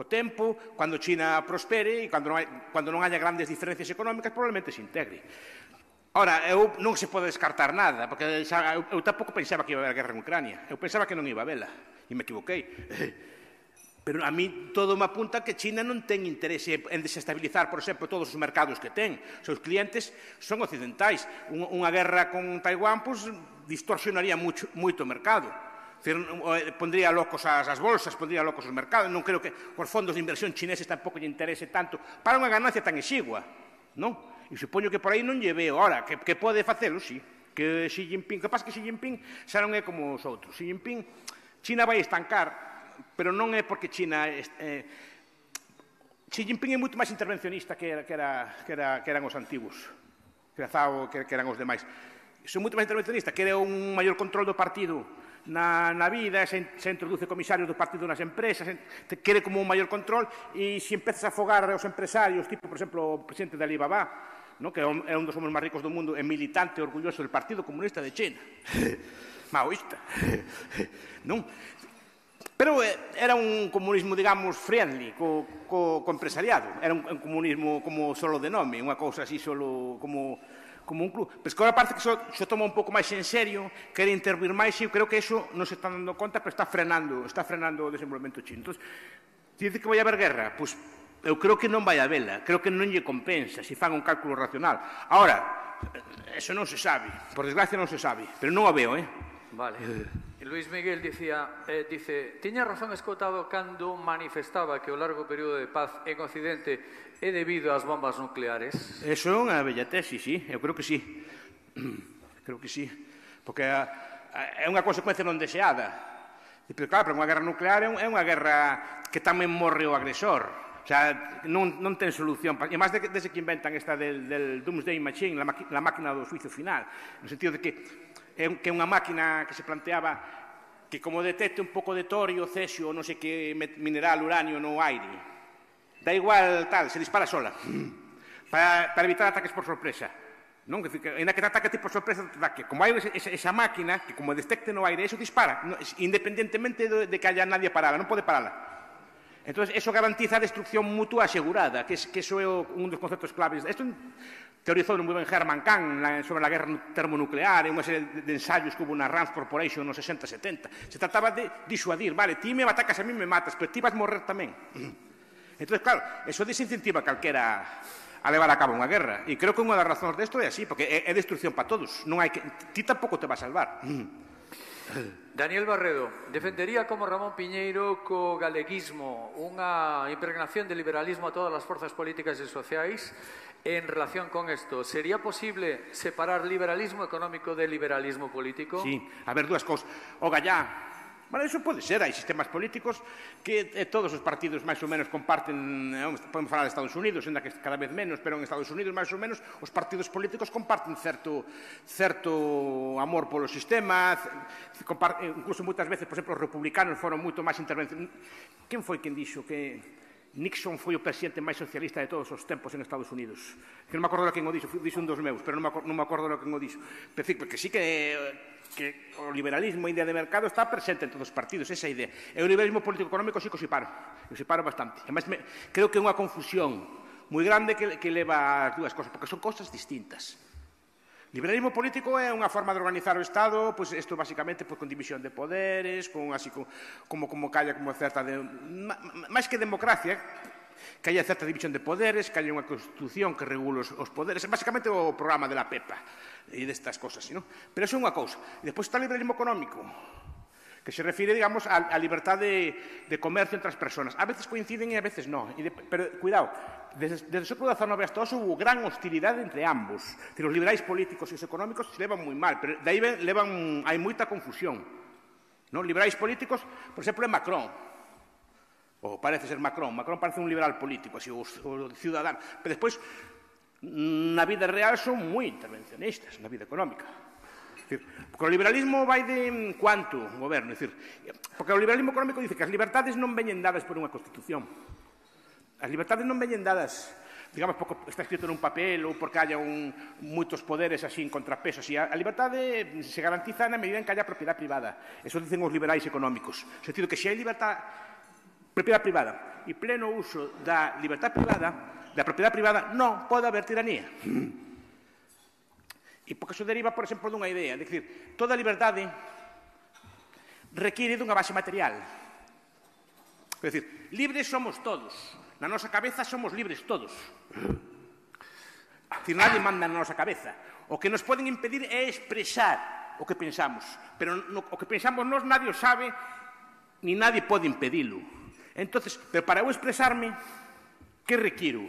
Co tempo, cando China prospere e cando non, hai, cando non haya grandes diferencias económicas, probablemente se integre. Ora, eu non se pode descartar nada, porque xa, eu, eu tampouco pensaba que iba a haber guerra en Ucrania. Eu pensaba que non iba a vela, e me equivoquei. Pero a mí todo me apunta que China non ten interese en desestabilizar, por exemplo, todos os mercados que ten. Os seus clientes son occidentais. Unha guerra con Taiwán pues, distorsionaría mucho, moito o mercado. Eh, pondría locos as, as bolsas, pondría locos os mercados, non creo que os fondos de inversión chineses tampouco lle interese tanto para unha ganancia tan exigua, non? E supoño que por aí non lle veo, ora, que, que pode facelo, sí, que Xi Jinping, capaz que Xi Jinping xa non é como os outros, Xi Jinping, China vai estancar, pero non é porque China... Eh, Xi Jinping é moito máis intervencionista que, era, que, era, que, era, que eran os antigos, que, era Zao, que, que eran os demais. Son moito máis intervencionista, quere un maior control do partido, na, na vida, se, se introduce comisarios do partido nas empresas, se, te quere como un maior control e se empezas a afogar aos empresarios, tipo, por exemplo, o presidente de Alibaba, no? que é un dos homens máis ricos do mundo, é militante orgulloso del Partido Comunista de China. Maoísta. non? Pero eh, era un comunismo, digamos, friendly co, co, co empresariado. Era un, un comunismo como solo de nome, unha cousa así solo como como un club. Pero es que agora parece que só, só toma un pouco máis en serio, quere intervir máis e eu creo que eso non se está dando conta, pero está frenando, está frenando o desenvolvemento chino. Entón, dice que vai haber guerra, pois eu creo que non vai a vela, creo que non lle compensa se fan un cálculo racional. Ahora, eso non se sabe, por desgracia non se sabe, pero non o veo, eh?
Vale. Eh. Luis Miguel dicía, eh, dice, tiña razón escotado cando manifestaba que o largo período de paz en Occidente é debido ás bombas nucleares?
Eso é unha bella tesi, sí, eu creo que sí. creo que sí, porque ah, é unha consecuencia non deseada. E, pero claro, pero unha guerra nuclear é unha guerra que tamén morre o agresor. O sea, non, non ten solución. E máis de, desde que inventan esta del, del Doomsday Machine, la, maqui, la máquina do suizo final, no sentido de que é que unha máquina que se planteaba que como detecte un pouco de torio, cesio, non sei que mineral, uranio no aire, Da igual, tal, se dispara sola. Para, para evitar ataques por sorpresa. Non? Que, en a que te ataque ti por sorpresa, que como hai esa, esa máquina que como detecte no aire, eso dispara, no, independentemente de, de que haya nadie parada, non pode parala. Entón, eso garantiza a destrucción mutua asegurada, que, es, que eso é un dos conceptos claves. Isto teorizou moi ben Herman Kahn la, sobre a guerra termonuclear e unha serie de, de ensaios que hubo na Rand Corporation nos 60-70. Se trataba de disuadir, vale, ti me atacas a mí me matas, pero ti vas morrer tamén. Entón, claro, eso desincentiva calquera a levar a cabo unha guerra. E creo que unha das razóns desto é así, porque é, é destrucción para todos. Non hai que... Ti tampouco te vas a salvar. Mm.
Daniel Barredo, defendería como Ramón Piñeiro co galeguismo unha impregnación de liberalismo a todas as forzas políticas e sociais en relación con isto. Sería posible separar liberalismo económico de liberalismo político?
Sí, a ver, dúas cousas. O gallá, Bueno, iso pode ser, hai sistemas políticos que eh, todos os partidos máis ou menos comparten, eh, podemos falar de Estados Unidos, ainda que cada vez menos, pero en Estados Unidos máis ou menos os partidos políticos comparten certo certo amor polo sistema, comparten, eh, incluso moitas veces, por exemplo, os republicanos foron moito máis intervención. Quen foi quen dixo que Nixon foi o presidente máis socialista de todos os tempos en Estados Unidos. Que non me acordo de quen o dixo, dixo un dos meus, pero non me acordo, non me acordo de quen o dixo. Pero, porque sí que eh, que o liberalismo, a idea de mercado, está presente en todos os partidos, esa idea. E o liberalismo político-económico sí que o separo, o separo bastante. Además, me, creo que é unha confusión moi grande que, que leva as dúas cosas, porque son cosas distintas. Liberalismo político é unha forma de organizar o Estado, pois isto basicamente pois, con división de poderes, con así con, como como calla como certa de máis que democracia, que haya certa división de poderes, que haya unha constitución que regule os, os poderes, basicamente o programa de la PEPA e destas cosas, ¿no? pero eso é unha cousa. E despois está o liberalismo económico, que se refire, digamos, á libertad de, de comercio entre as persoas. A veces coinciden e a veces non. E de, pero, cuidado, desde, desde o século XIX hasta hoxe hubo gran hostilidade entre ambos. Decir, os liberais políticos e os económicos se levan moi mal, pero de aí levan, hai moita confusión. Non? Liberais políticos, por exemplo, é Macron, O parece ser Macron. Macron parece un liberal político, así, o, o ciudadano. Pero despois, na vida real son moi intervencionistas, na vida económica. Decir, porque o liberalismo vai de mm, cuanto o goberno, decir, porque o liberalismo económico dice que as libertades non veñen dadas por unha constitución. As libertades non veñen dadas digamos, porque está escrito nun papel ou porque haya un, moitos poderes así en contrapeso. E a, a libertade se garantiza na medida en que haya propiedade privada. Eso dicen os liberais económicos. No sentido que se hai libertade Propiedade privada. E pleno uso da libertad privada, da propiedade privada, non pode haber tiranía. E porque iso deriva, por exemplo, dunha idea. De decir, toda liberdade require dunha base material. É dicir, libres somos todos. Na nosa cabeza somos libres todos. Dicir, nadie manda na nosa cabeza. O que nos poden impedir é expresar o que pensamos. Pero no, o que pensamos nós nadie o sabe ni nadie pode impedilo. Entonces, pero para eu expresarme, que requiro?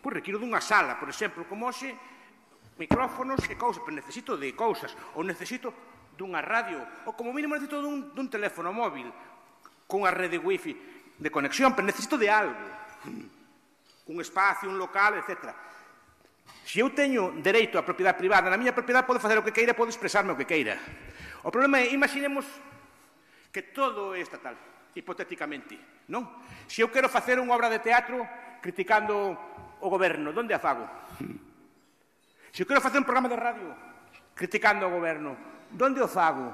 Pois requiro dunha sala, por exemplo, como hoxe, micrófonos e cousas, pero necesito de cousas, ou necesito dunha radio, ou como mínimo necesito dun, dun teléfono móvil, cunha rede wifi de conexión, pero necesito de algo, un espacio, un local, etc. Se eu teño dereito á propiedade privada, na miña propiedade podo facer o que queira, podo expresarme o que queira. O problema é, imaginemos que todo é estatal hipotéticamente, non? Se eu quero facer unha obra de teatro criticando o goberno, onde a fago? Se eu quero facer un programa de radio criticando o goberno, onde o fago?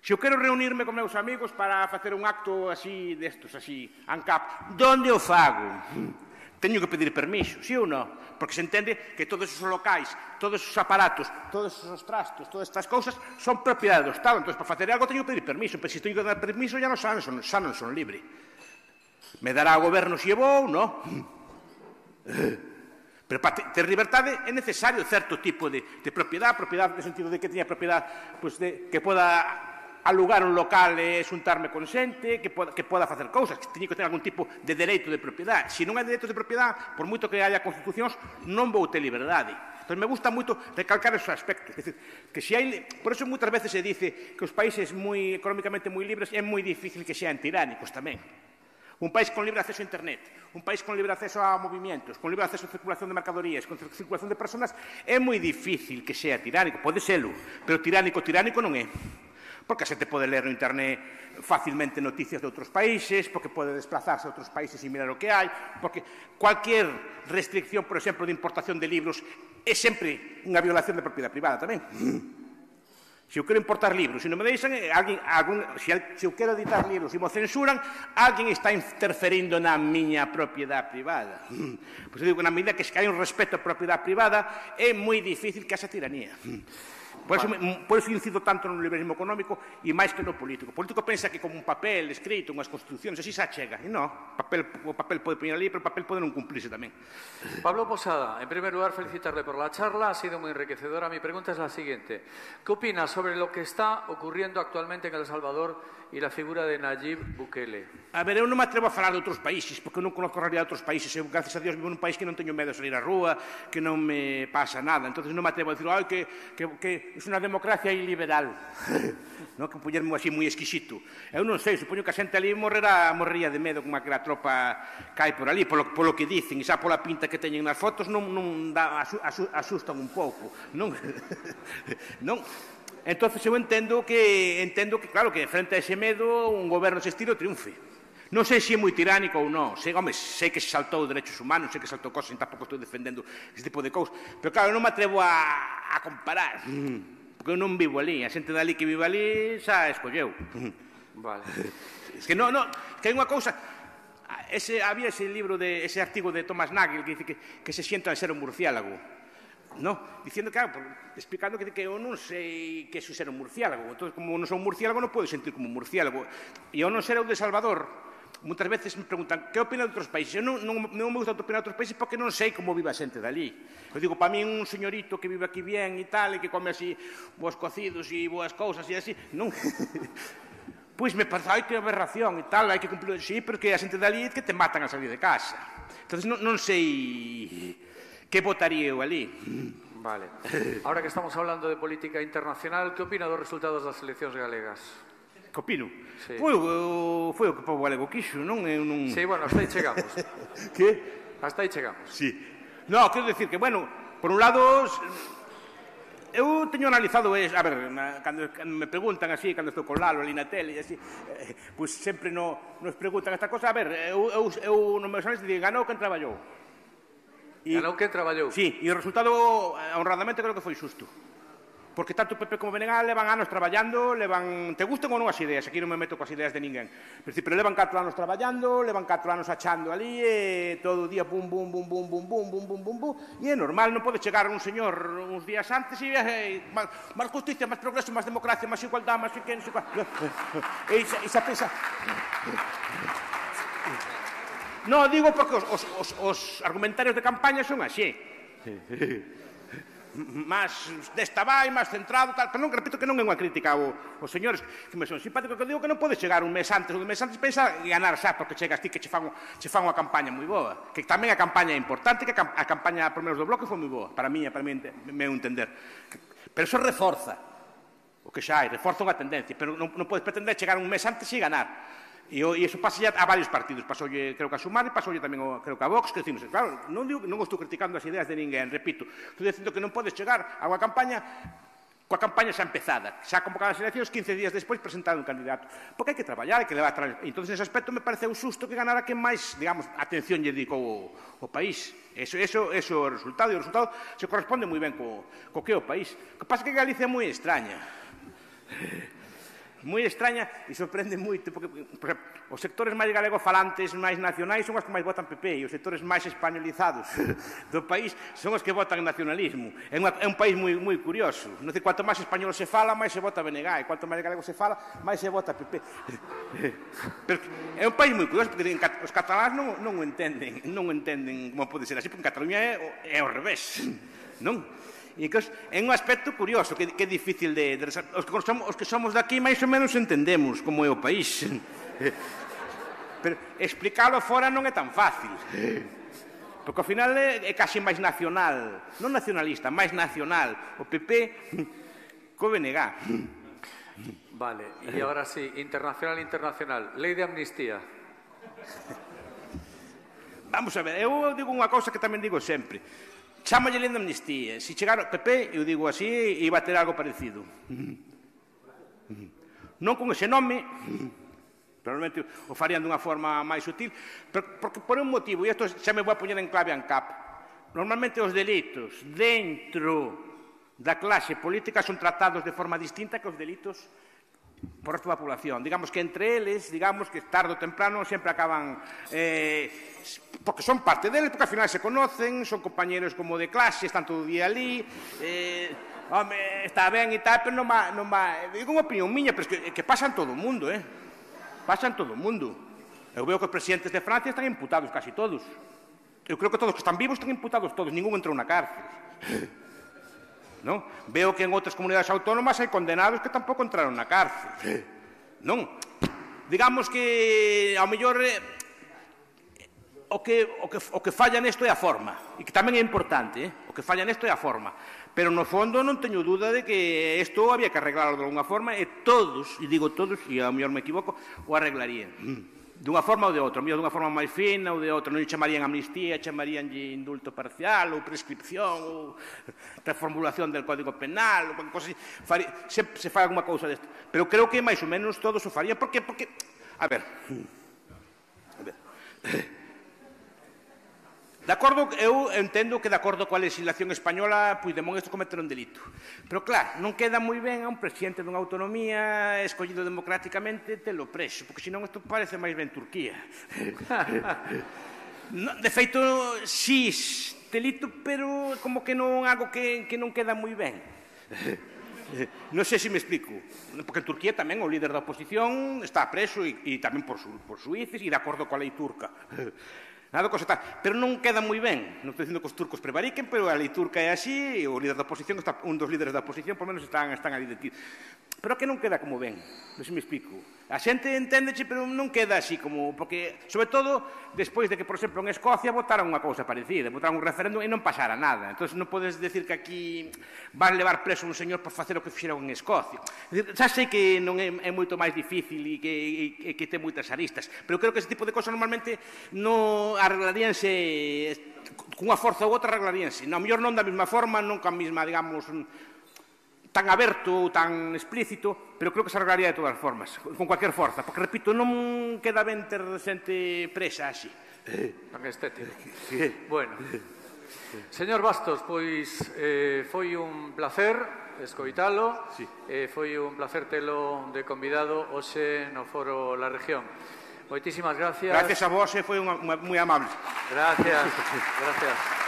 Se eu quero reunirme con meus amigos para facer un acto así destos, así, ANCAP, onde o fago? Teño que pedir permiso, sí ou non? Porque se entende que todos os locais, todos os aparatos, todos os trastos, todas estas cousas son propiedade do Estado. Entón, para facer algo teño que pedir permiso, pero se teño que dar permiso ya non san, son, xa non son libre. Me dará o goberno se si vou, non? Pero para ter libertade é necesario certo tipo de, de propiedade, propiedade no sentido de que teña propiedade pues, de, que poda alugar un local e xuntarme con xente que poda, que poda facer cousas, que teño que ter algún tipo de dereito de propiedade. Se non hai dereito de propiedade, por moito que haya constitucións, non vou ter liberdade. Entón, me gusta moito recalcar esos aspectos. Es decir, que se hai... Por eso moitas veces se dice que os países moi económicamente moi libres é moi difícil que sean tiránicos tamén. Un país con libre acceso a Internet, un país con libre acceso a movimientos, con libre acceso a circulación de mercadorías, con circulación de personas, é moi difícil que sea tiránico. Pode serlo, pero tiránico, tiránico non é porque a xente pode ler no internet facilmente noticias de outros países, porque pode desplazarse a outros países e mirar o que hai, porque cualquier restricción, por exemplo, de importación de libros é sempre unha violación da propiedade privada tamén. Se eu quero importar libros e non me deixan, eh, alguén, algún, se, se eu quero editar libros e mo censuran, alguén está interferindo na miña propiedade privada. Pois eu digo, na medida que se cae un respeto á propiedade privada, é moi difícil que haxa tiranía. Por eso, por eso incido tanto no liberalismo económico e máis que no político. O político pensa que como un papel escrito, unhas constitucións, así xa chega. E non, papel, o papel pode poñer ali, pero o papel pode non cumplirse tamén.
Pablo Posada, en primer lugar, felicitarle por la charla, ha sido muy enriquecedora. Mi pregunta es la siguiente. ¿Qué opina sobre lo que está ocurriendo actualmente en El Salvador e la figura de Nayib Bukele?
A ver, eu non me atrevo a falar de outros países, porque eu non conozco a realidad de outros países. Eu, gracias a Dios, vivo nun país que non teño medo de salir á rúa, que non me pasa nada. Entonces non me atrevo a decir, ai, que, que, que é unha democracia iliberal. non que puñermo así moi exquisito. Eu non sei, supoño que a xente ali morrerá, morrería de medo como que a tropa cae por ali, polo, polo que dicen, e xa pola pinta que teñen nas fotos non, non da, asustan un pouco. Non, non, Entonces eu entendo que entendo que claro que frente a ese medo un goberno ese estilo triunfe. Non sei se é moi tiránico ou non. Sei, home, sei que se saltou derechos humanos, sei que saltou cosas, tampouco estou defendendo ese tipo de cousas. Pero claro, non me atrevo a, a comparar. Porque eu non vivo ali. A xente dali que vive ali xa escolleu.
Vale.
Es que non, non, que hai unha cousa... Ese, había ese libro, de, ese artigo de Thomas Nagel que dice que, que se sienta ser un murciélago. No, diciendo claro, explicando que, que eu non sei que eso ser un murciélago. Entón, como non son un murciélago, non podo sentir como un murciélago. E eu non ser o de Salvador, Muitas veces me preguntan que opina de outros países. Eu non, non, non me gusta opinar de outros países porque non sei como vive a xente dali. Eu digo, para mí un señorito que vive aquí bien e tal, e que come así boas cocidos e boas cousas e así, non... pois me parece, hai que aberración e tal, hai que cumplir, sí, porque a xente dali é que te matan a salir de casa. Entón, non, non sei que votaría eu ali.
Vale. Ahora que estamos hablando de política internacional, que opina dos resultados das eleccións galegas?
Copino. Sí. Foi, o, foi o que o povo galego quixo, non é un...
Sí, bueno, hasta aí chegamos.
que?
Hasta aí chegamos.
Sí. No, quero decir que, bueno, por un lado, eu teño analizado es, a ver, na, cando, cando me preguntan así, cando estou con Lalo ali na tele e así, eh, pois pues sempre no, nos preguntan esta cosa, a ver, eu, eu, eu nos meus anos digo, ganou quen traballou.
E, ganou quen traballou.
Sí, e o resultado, honradamente, creo que foi xusto. Porque tanto PP como Benegal levan anos traballando, levan... Te gustan ou non as ideas, aquí non me meto coas ideas de ninguén. Pero levan 4 anos traballando, levan 4 anos achando ali, e todo o día bum, bum, bum, bum, bum, bum, bum, bum, bum, bum, e é normal, non pode chegar un señor uns días antes e... e máis, máis justicia, máis progreso, máis democracia, máis igualdade, máis... Fiquen, sei E, xa e, e, No, digo porque os, os, os, os argumentarios de campaña son así máis desta vai, máis centrado, tal, pero non, repito que non é unha crítica ao, aos señores que me son simpáticos, que digo que non pode chegar un mes antes, un mes antes pensa e ganar xa, porque chegas ti que che fan, che fan unha campaña moi boa, que tamén a campaña é importante, que a campaña por menos do bloque foi moi boa, para mí, para mí, meu entender. Pero eso reforza o que xa hai, reforza unha tendencia, pero non, non podes pretender chegar un mes antes e ganar. E, o, e iso pasa a varios partidos, pasoulle, creo que a Sumar e pasoulle tamén, o, creo que a Vox, que decimos, claro, non, digo, non estou criticando as ideas de ninguén, repito, estou dicindo que non podes chegar a unha campaña coa campaña xa empezada, xa convocada as eleccións, 15 días despois presentado un candidato. Porque hai que traballar, hai que levar atrás. Entón, nese aspecto, me pareceu susto que ganara que máis, digamos, atención lle dedicou o, o país. Eso, eso, eso é o resultado, e o resultado se corresponde moi ben co, co que é o país. O que pasa que Galicia é moi extraña moi extraña e sorprende moito, porque, porque os sectores máis galegofalantes, máis nacionais, son os que máis votan PP, e os sectores máis españolizados do país son os que votan nacionalismo. É, unha, é un país moi, moi curioso. Non sei, cuanto máis español se fala, máis se vota BNG, e cuanto máis galego se fala, máis se vota PP. Pero é un país moi curioso, porque os cataláns non, non o entenden, non o entenden como pode ser así, porque en Cataluña é, é ao revés. Non? E que é un aspecto curioso, que, que é difícil de, de os, que somos, os que somos daqui máis ou menos entendemos como é o país. Pero explicalo fora non é tan fácil. Porque ao final é, é casi máis nacional, non nacionalista, máis nacional. O PP co BNG.
Vale, e agora sí, internacional, internacional. Lei de amnistía.
Vamos a ver, eu digo unha cousa que tamén digo sempre. Chámalle lenda amnistía. Se chegar o PP, eu digo así, iba a ter algo parecido. Non con ese nome, probablemente o farían dunha forma máis sutil, pero, porque por un motivo, e isto xa me vou a poñer en clave ANCAP, normalmente os delitos dentro da clase política son tratados de forma distinta que os delitos por a súa población. Digamos que entre eles, digamos que tarde ou temprano sempre acaban eh, porque son parte deles, porque ao final se conocen, son compañeros como de clase, están todo o día ali, eh, home, está ben e tal, pero non va, non va, digo unha opinión miña, pero que, que pasan todo o mundo, eh? Pasan todo o mundo. Eu veo que os presidentes de Francia están imputados casi todos. Eu creo que todos que están vivos están imputados todos, ningún entrou na cárcel. Non? Veo que en outras comunidades autónomas hai condenados que tampouco entraron na cárcel. Non? Digamos que, ao mellor, eh, o que, o, que, o que falla nesto é a forma, e que tamén é importante, eh? o que falla nesto é a forma. Pero no fondo non teño dúda de que isto había que arreglarlo de alguna forma e todos, e digo todos, e ao mellor me equivoco, o arreglarían. Mm dunha forma ou de outra, mellor dunha forma máis fina ou de outra, non chamarían amnistía, chamaríanlle indulto parcial ou prescripción ou reformulación del Código Penal, ou cosas, fari, se, se fai alguma cousa desta. Pero creo que máis ou menos todos o farían, porque, porque, a ver, a ver, De acordo, eu entendo que de acordo coa legislación española Puigdemont isto cometer un delito. Pero claro, non queda moi ben a un presidente dunha autonomía escollido democráticamente telo preso, porque senón isto parece máis ben Turquía. de feito, si sí, delito, pero como que non algo que, que non queda moi ben. Non sei se me explico, porque en Turquía tamén o líder da oposición está preso e, e tamén por, su, por suíces e de acordo coa lei turca. Nada cosa tal. Pero non queda moi ben. Non estou dicindo que os turcos prevariquen, pero a lei turca é así, e o líder da oposición, está, un dos líderes da oposición, por menos están, están ali detidos. Pero que non queda como ben. Non se me explico. A xente enténdeche, pero non queda así como... Porque, sobre todo, despois de que, por exemplo, en Escocia votaron unha cousa parecida, votaron un referéndum e non pasara nada. Entón, non podes decir que aquí van levar preso un señor por facer o que fixeron en Escocia. Decir, xa sei que non é, é moito máis difícil e que, e, e que ten moitas aristas, pero creo que ese tipo de cosas normalmente non arreglaríanse eh, cunha forza ou outra arreglaríanse. Non, mellor non da mesma forma, non ca mesma, digamos, tan aberto ou tan explícito, pero creo que se arreglaría de todas formas, con cualquier forza, porque, repito, non queda ben ter xente presa así.
Eh, tan estético. Eh, sí. Eh. Bueno. Señor Bastos, pois eh, foi un placer escoitalo, sí. eh, foi un placer telo de convidado hoxe no foro La Región. Moitísimas gracias.
Gracias a vos, foi unha, moi amable.
Gracias, gracias.